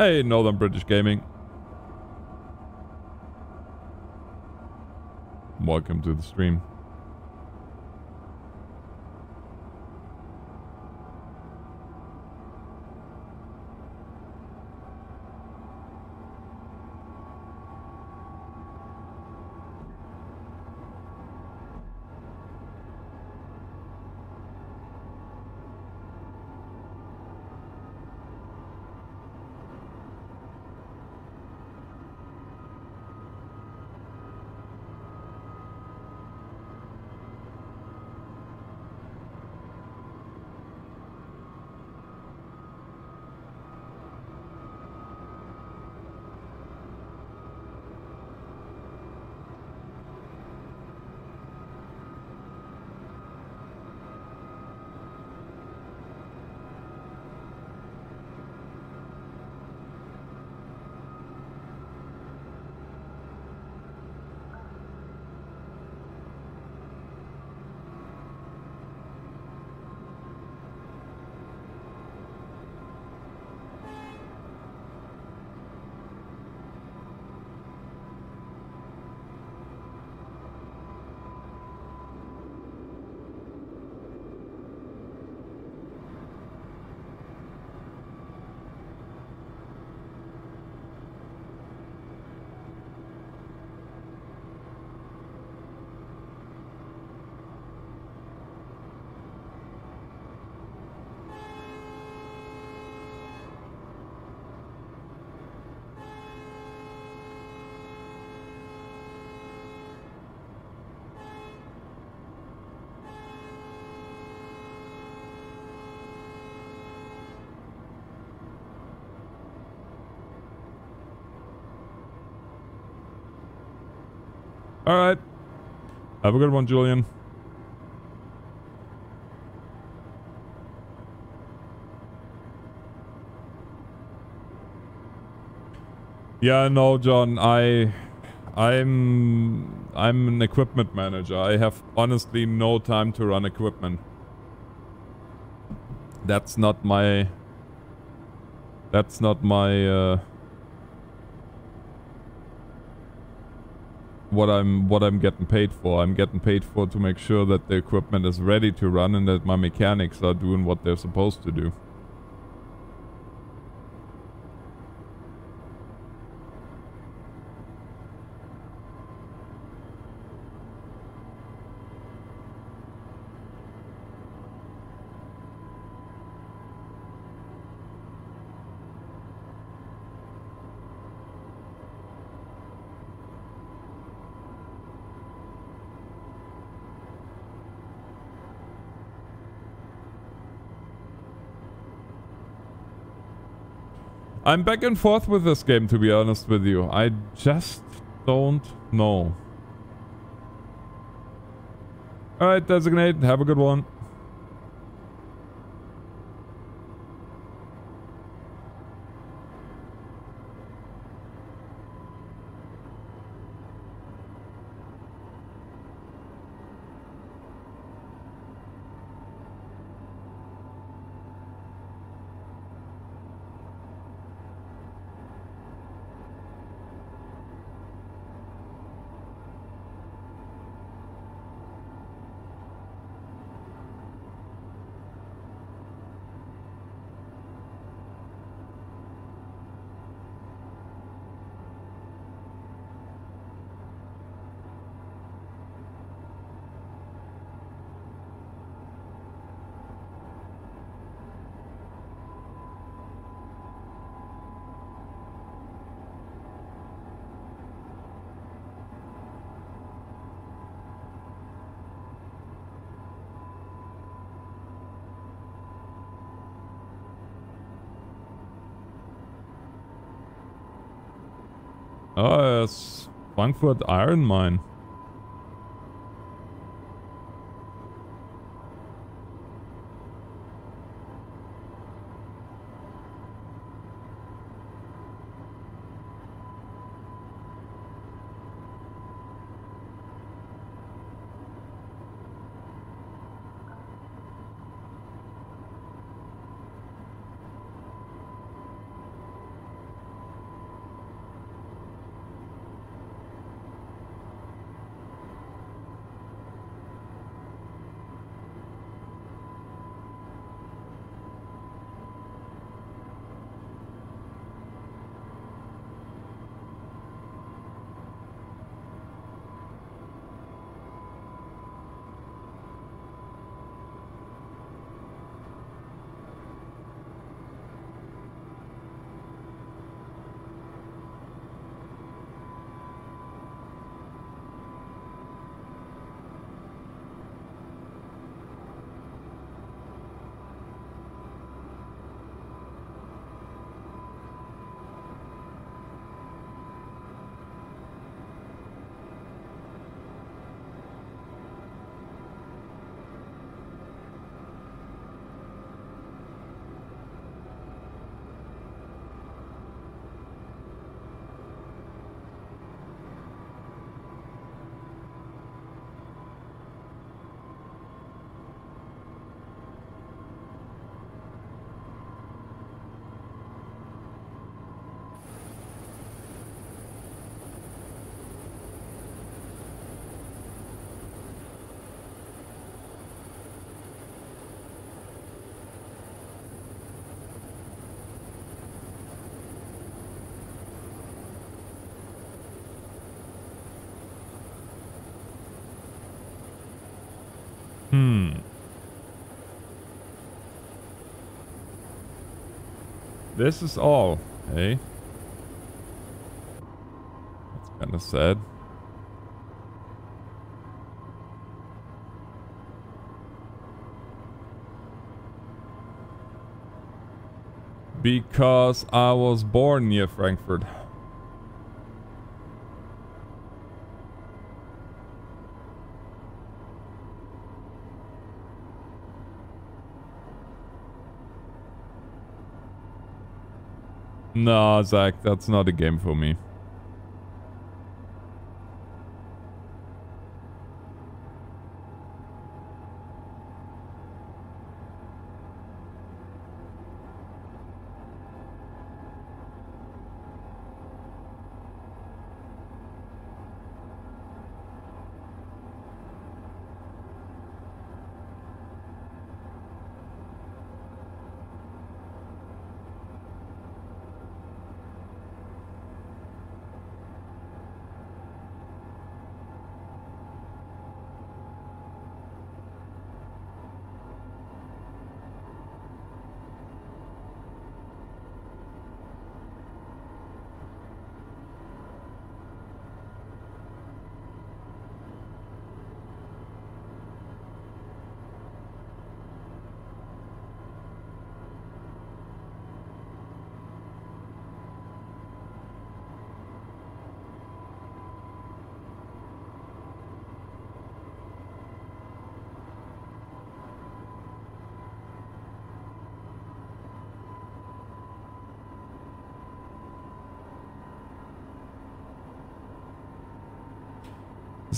Hey, Northern British Gaming. Welcome to the stream. All right. Have a good one, Julian. Yeah, no, John. I, I'm, I'm an equipment manager. I have honestly no time to run equipment. That's not my. That's not my. Uh, what I'm what I'm getting paid for. I'm getting paid for to make sure that the equipment is ready to run and that my mechanics are doing what they're supposed to do. I'm back and forth with this game, to be honest with you. I just don't know. Alright, Designate. Have a good one. Oh, yes. Frankfurt Iron Mine. Hmm. This is all, eh? That's kind of sad. Because I was born near Frankfurt. No, Zach, that's not a game for me.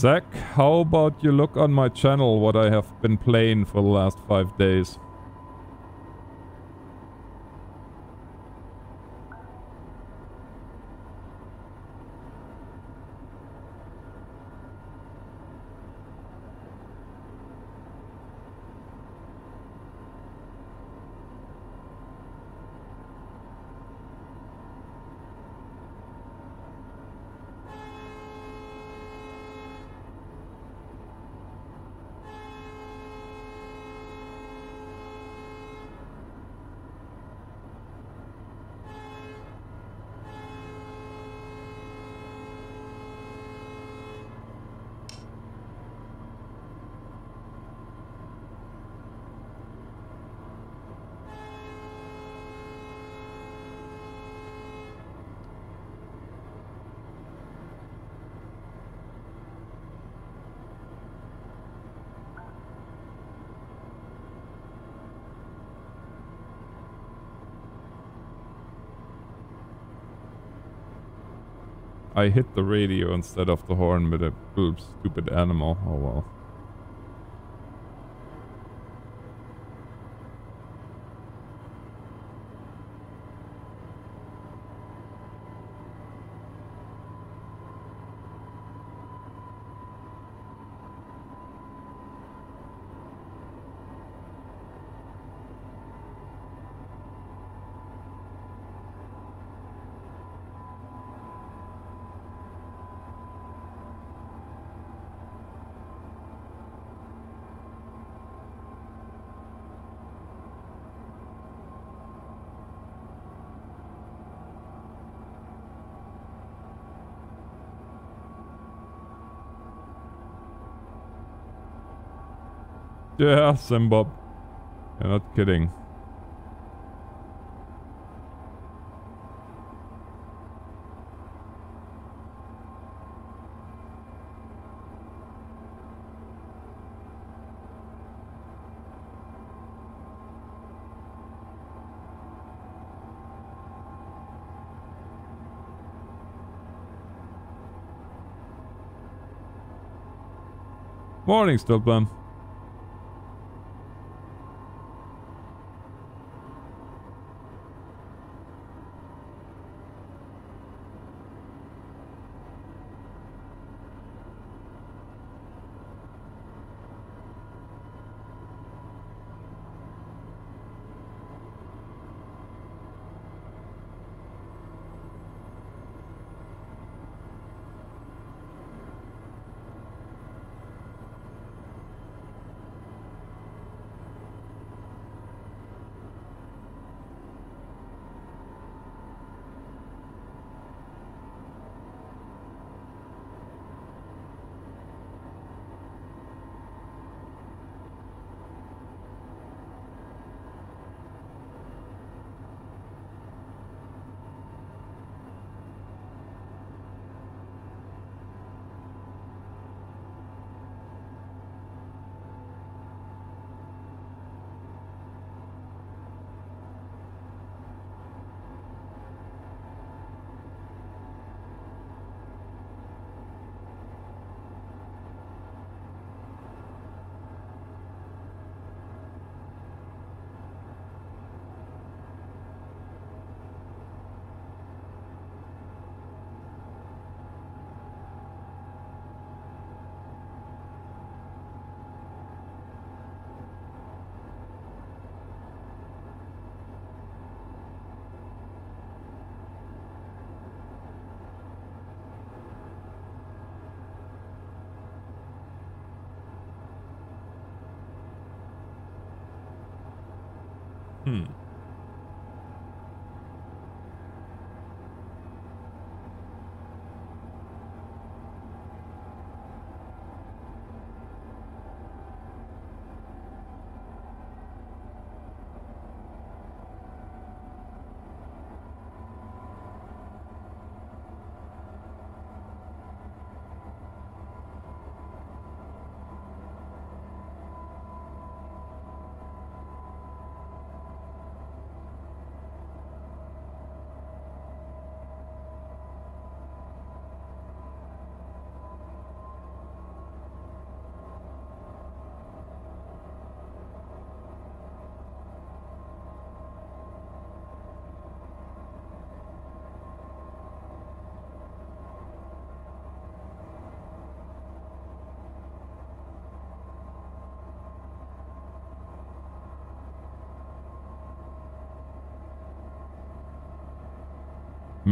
Zach, how about you look on my channel what I have been playing for the last five days? I hit the radio instead of the horn with a stupid animal. Oh well. Yeah, Simbob. You're not kidding. Morning, Stillbum.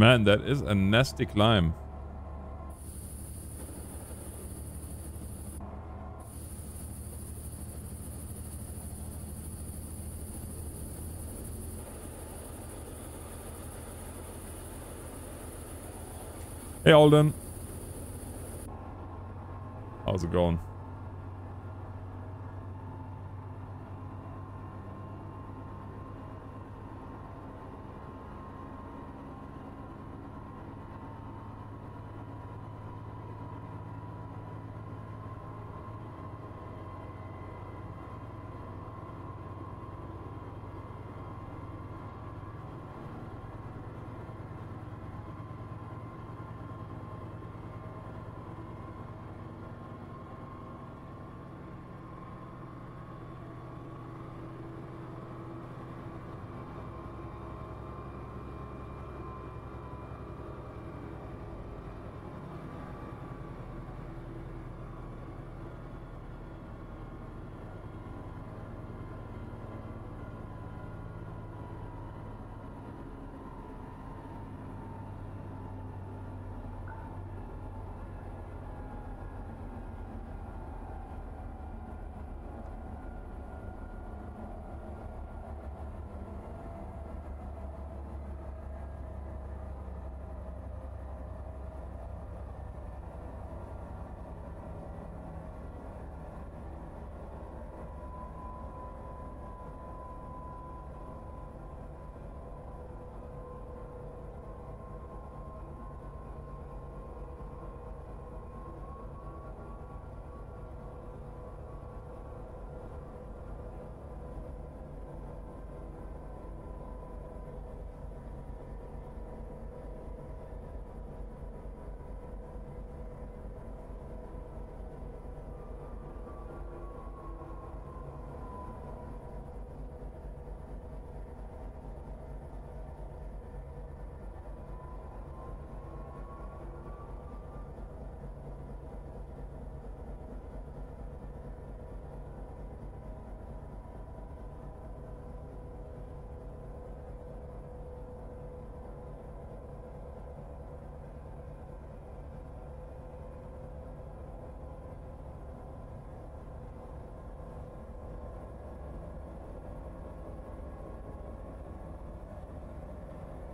Man, that is a nasty climb. Hey Alden. How's it going?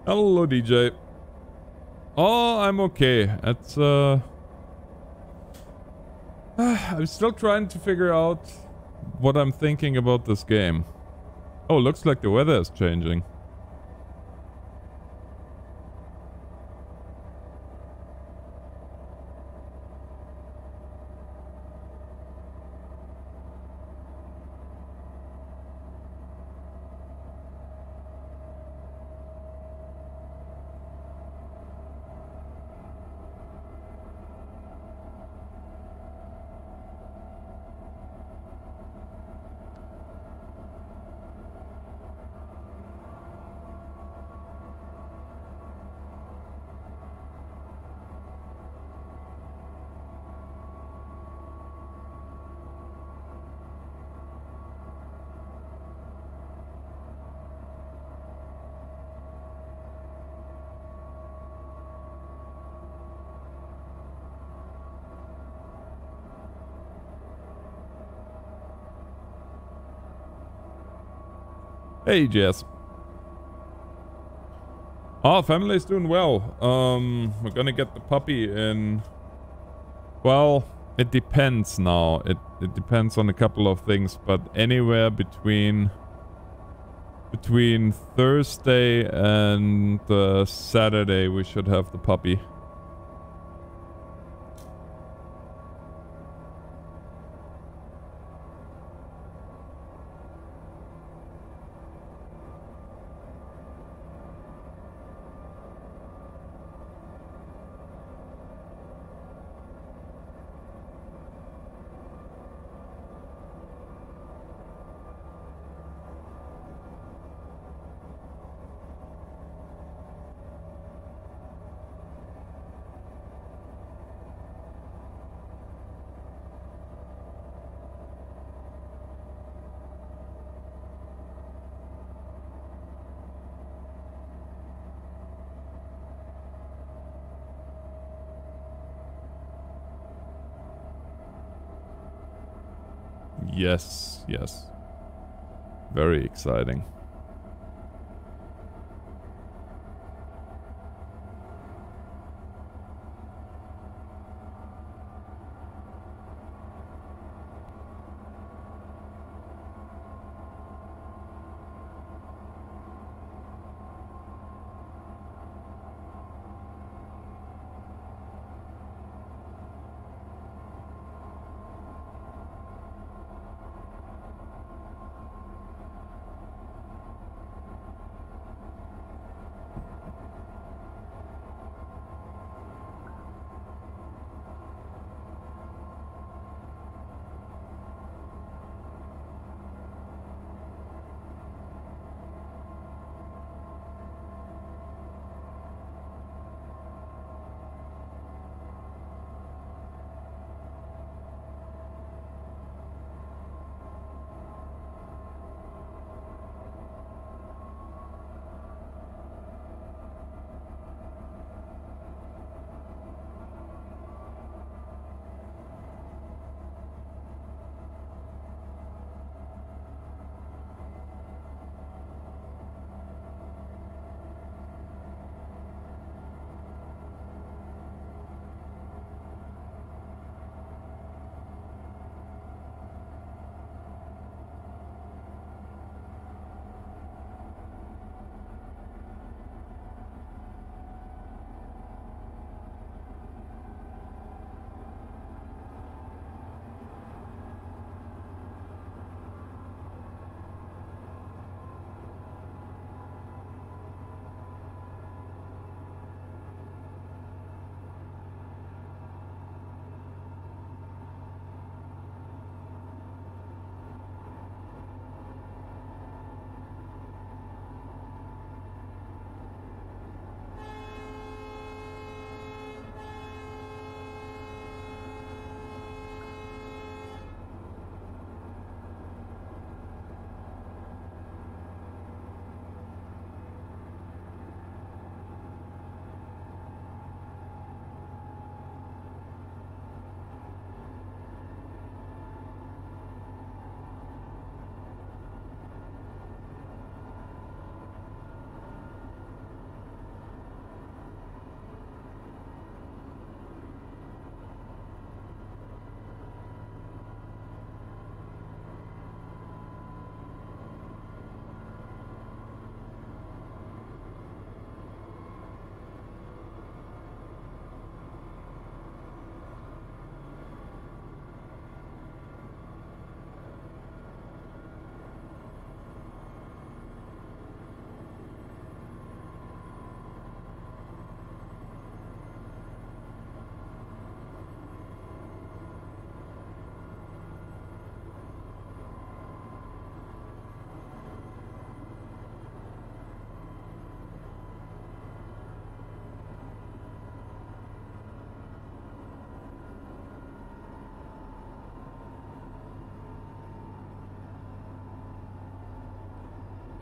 Hello, DJ. Oh, I'm okay. That's, uh... <sighs> I'm still trying to figure out what I'm thinking about this game. Oh, looks like the weather is changing. Hey, Jess. Oh, family's doing well. Um, we're gonna get the puppy in. Well, it depends now. It it depends on a couple of things, but anywhere between between Thursday and uh, Saturday we should have the puppy. Yes, yes. Very exciting.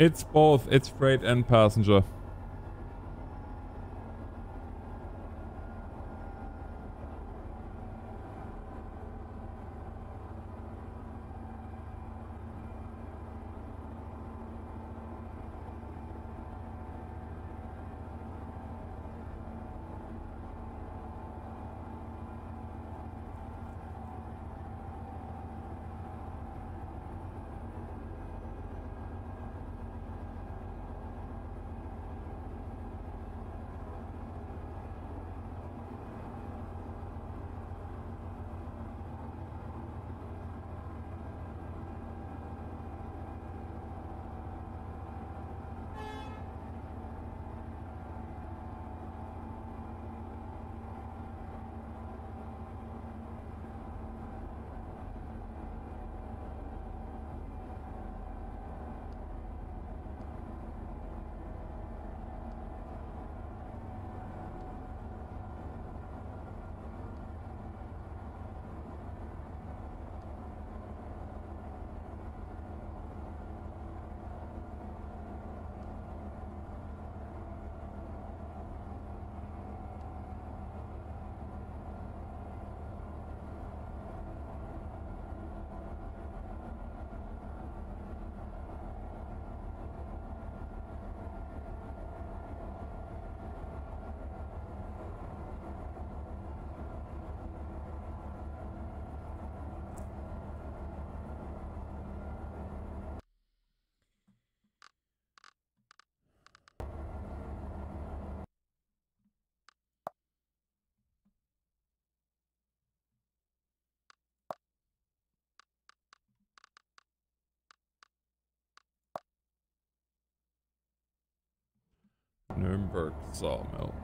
It's both. It's freight and passenger. Nuremberg sawmill.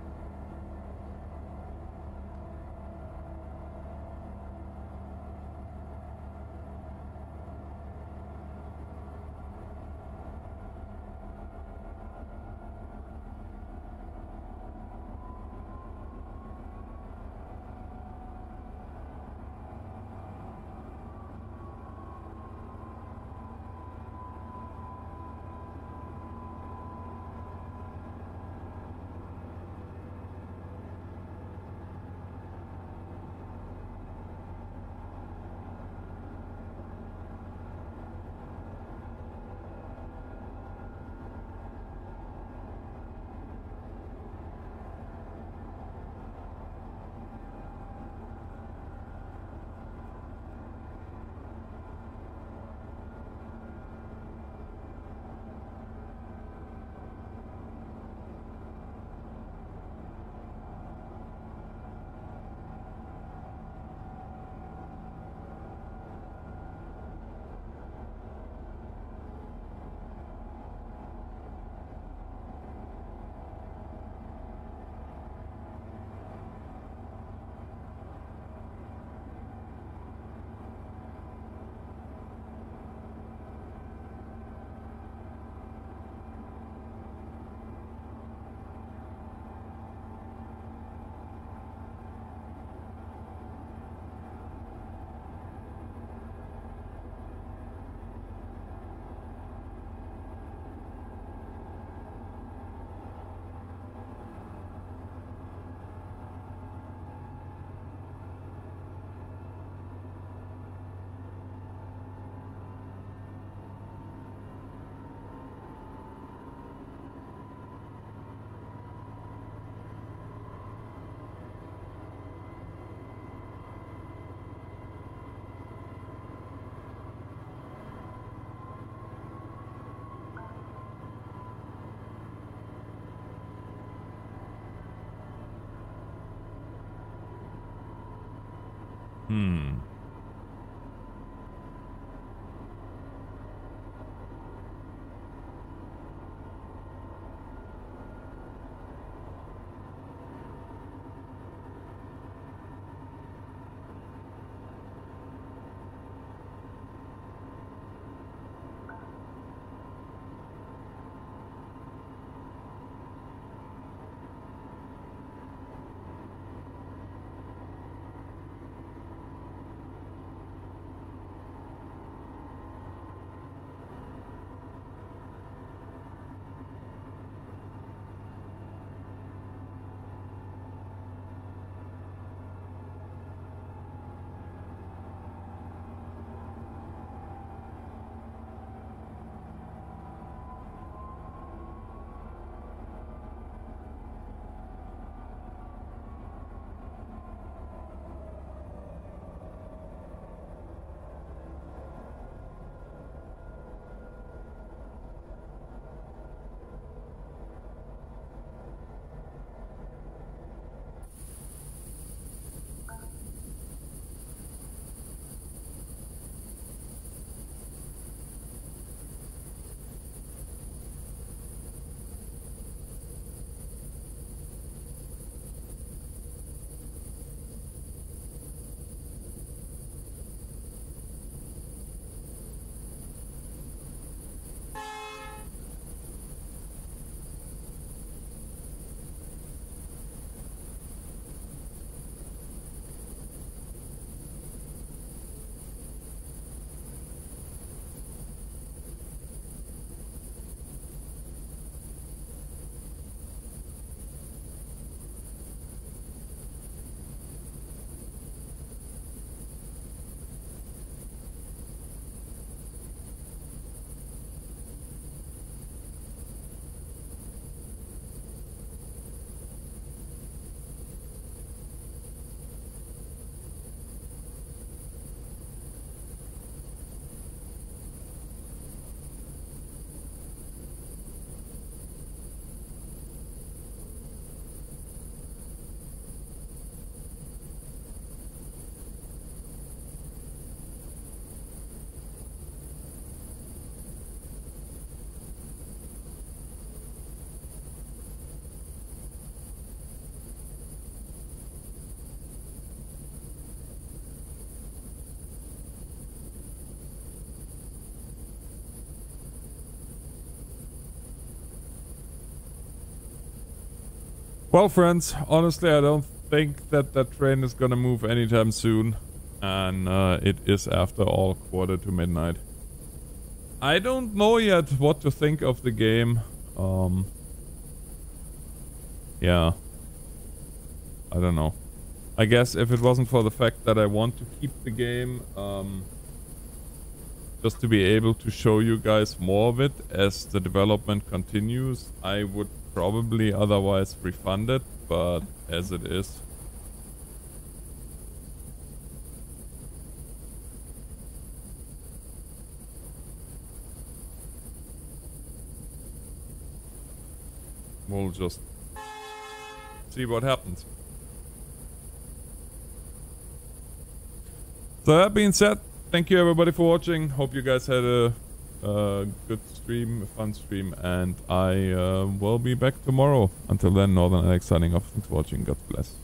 Hmm. Well, friends, honestly, I don't think that that train is gonna move anytime soon. And uh, it is after all quarter to midnight. I don't know yet what to think of the game. Um, yeah. I don't know. I guess if it wasn't for the fact that I want to keep the game, um, just to be able to show you guys more of it as the development continues, I would probably otherwise refunded, but as it is, we'll just see what happens. So that being said, thank you everybody for watching. Hope you guys had a, good stream, a fun stream, and I uh, will be back tomorrow. Until then, Northern Alex signing off. Thanks for watching. God bless.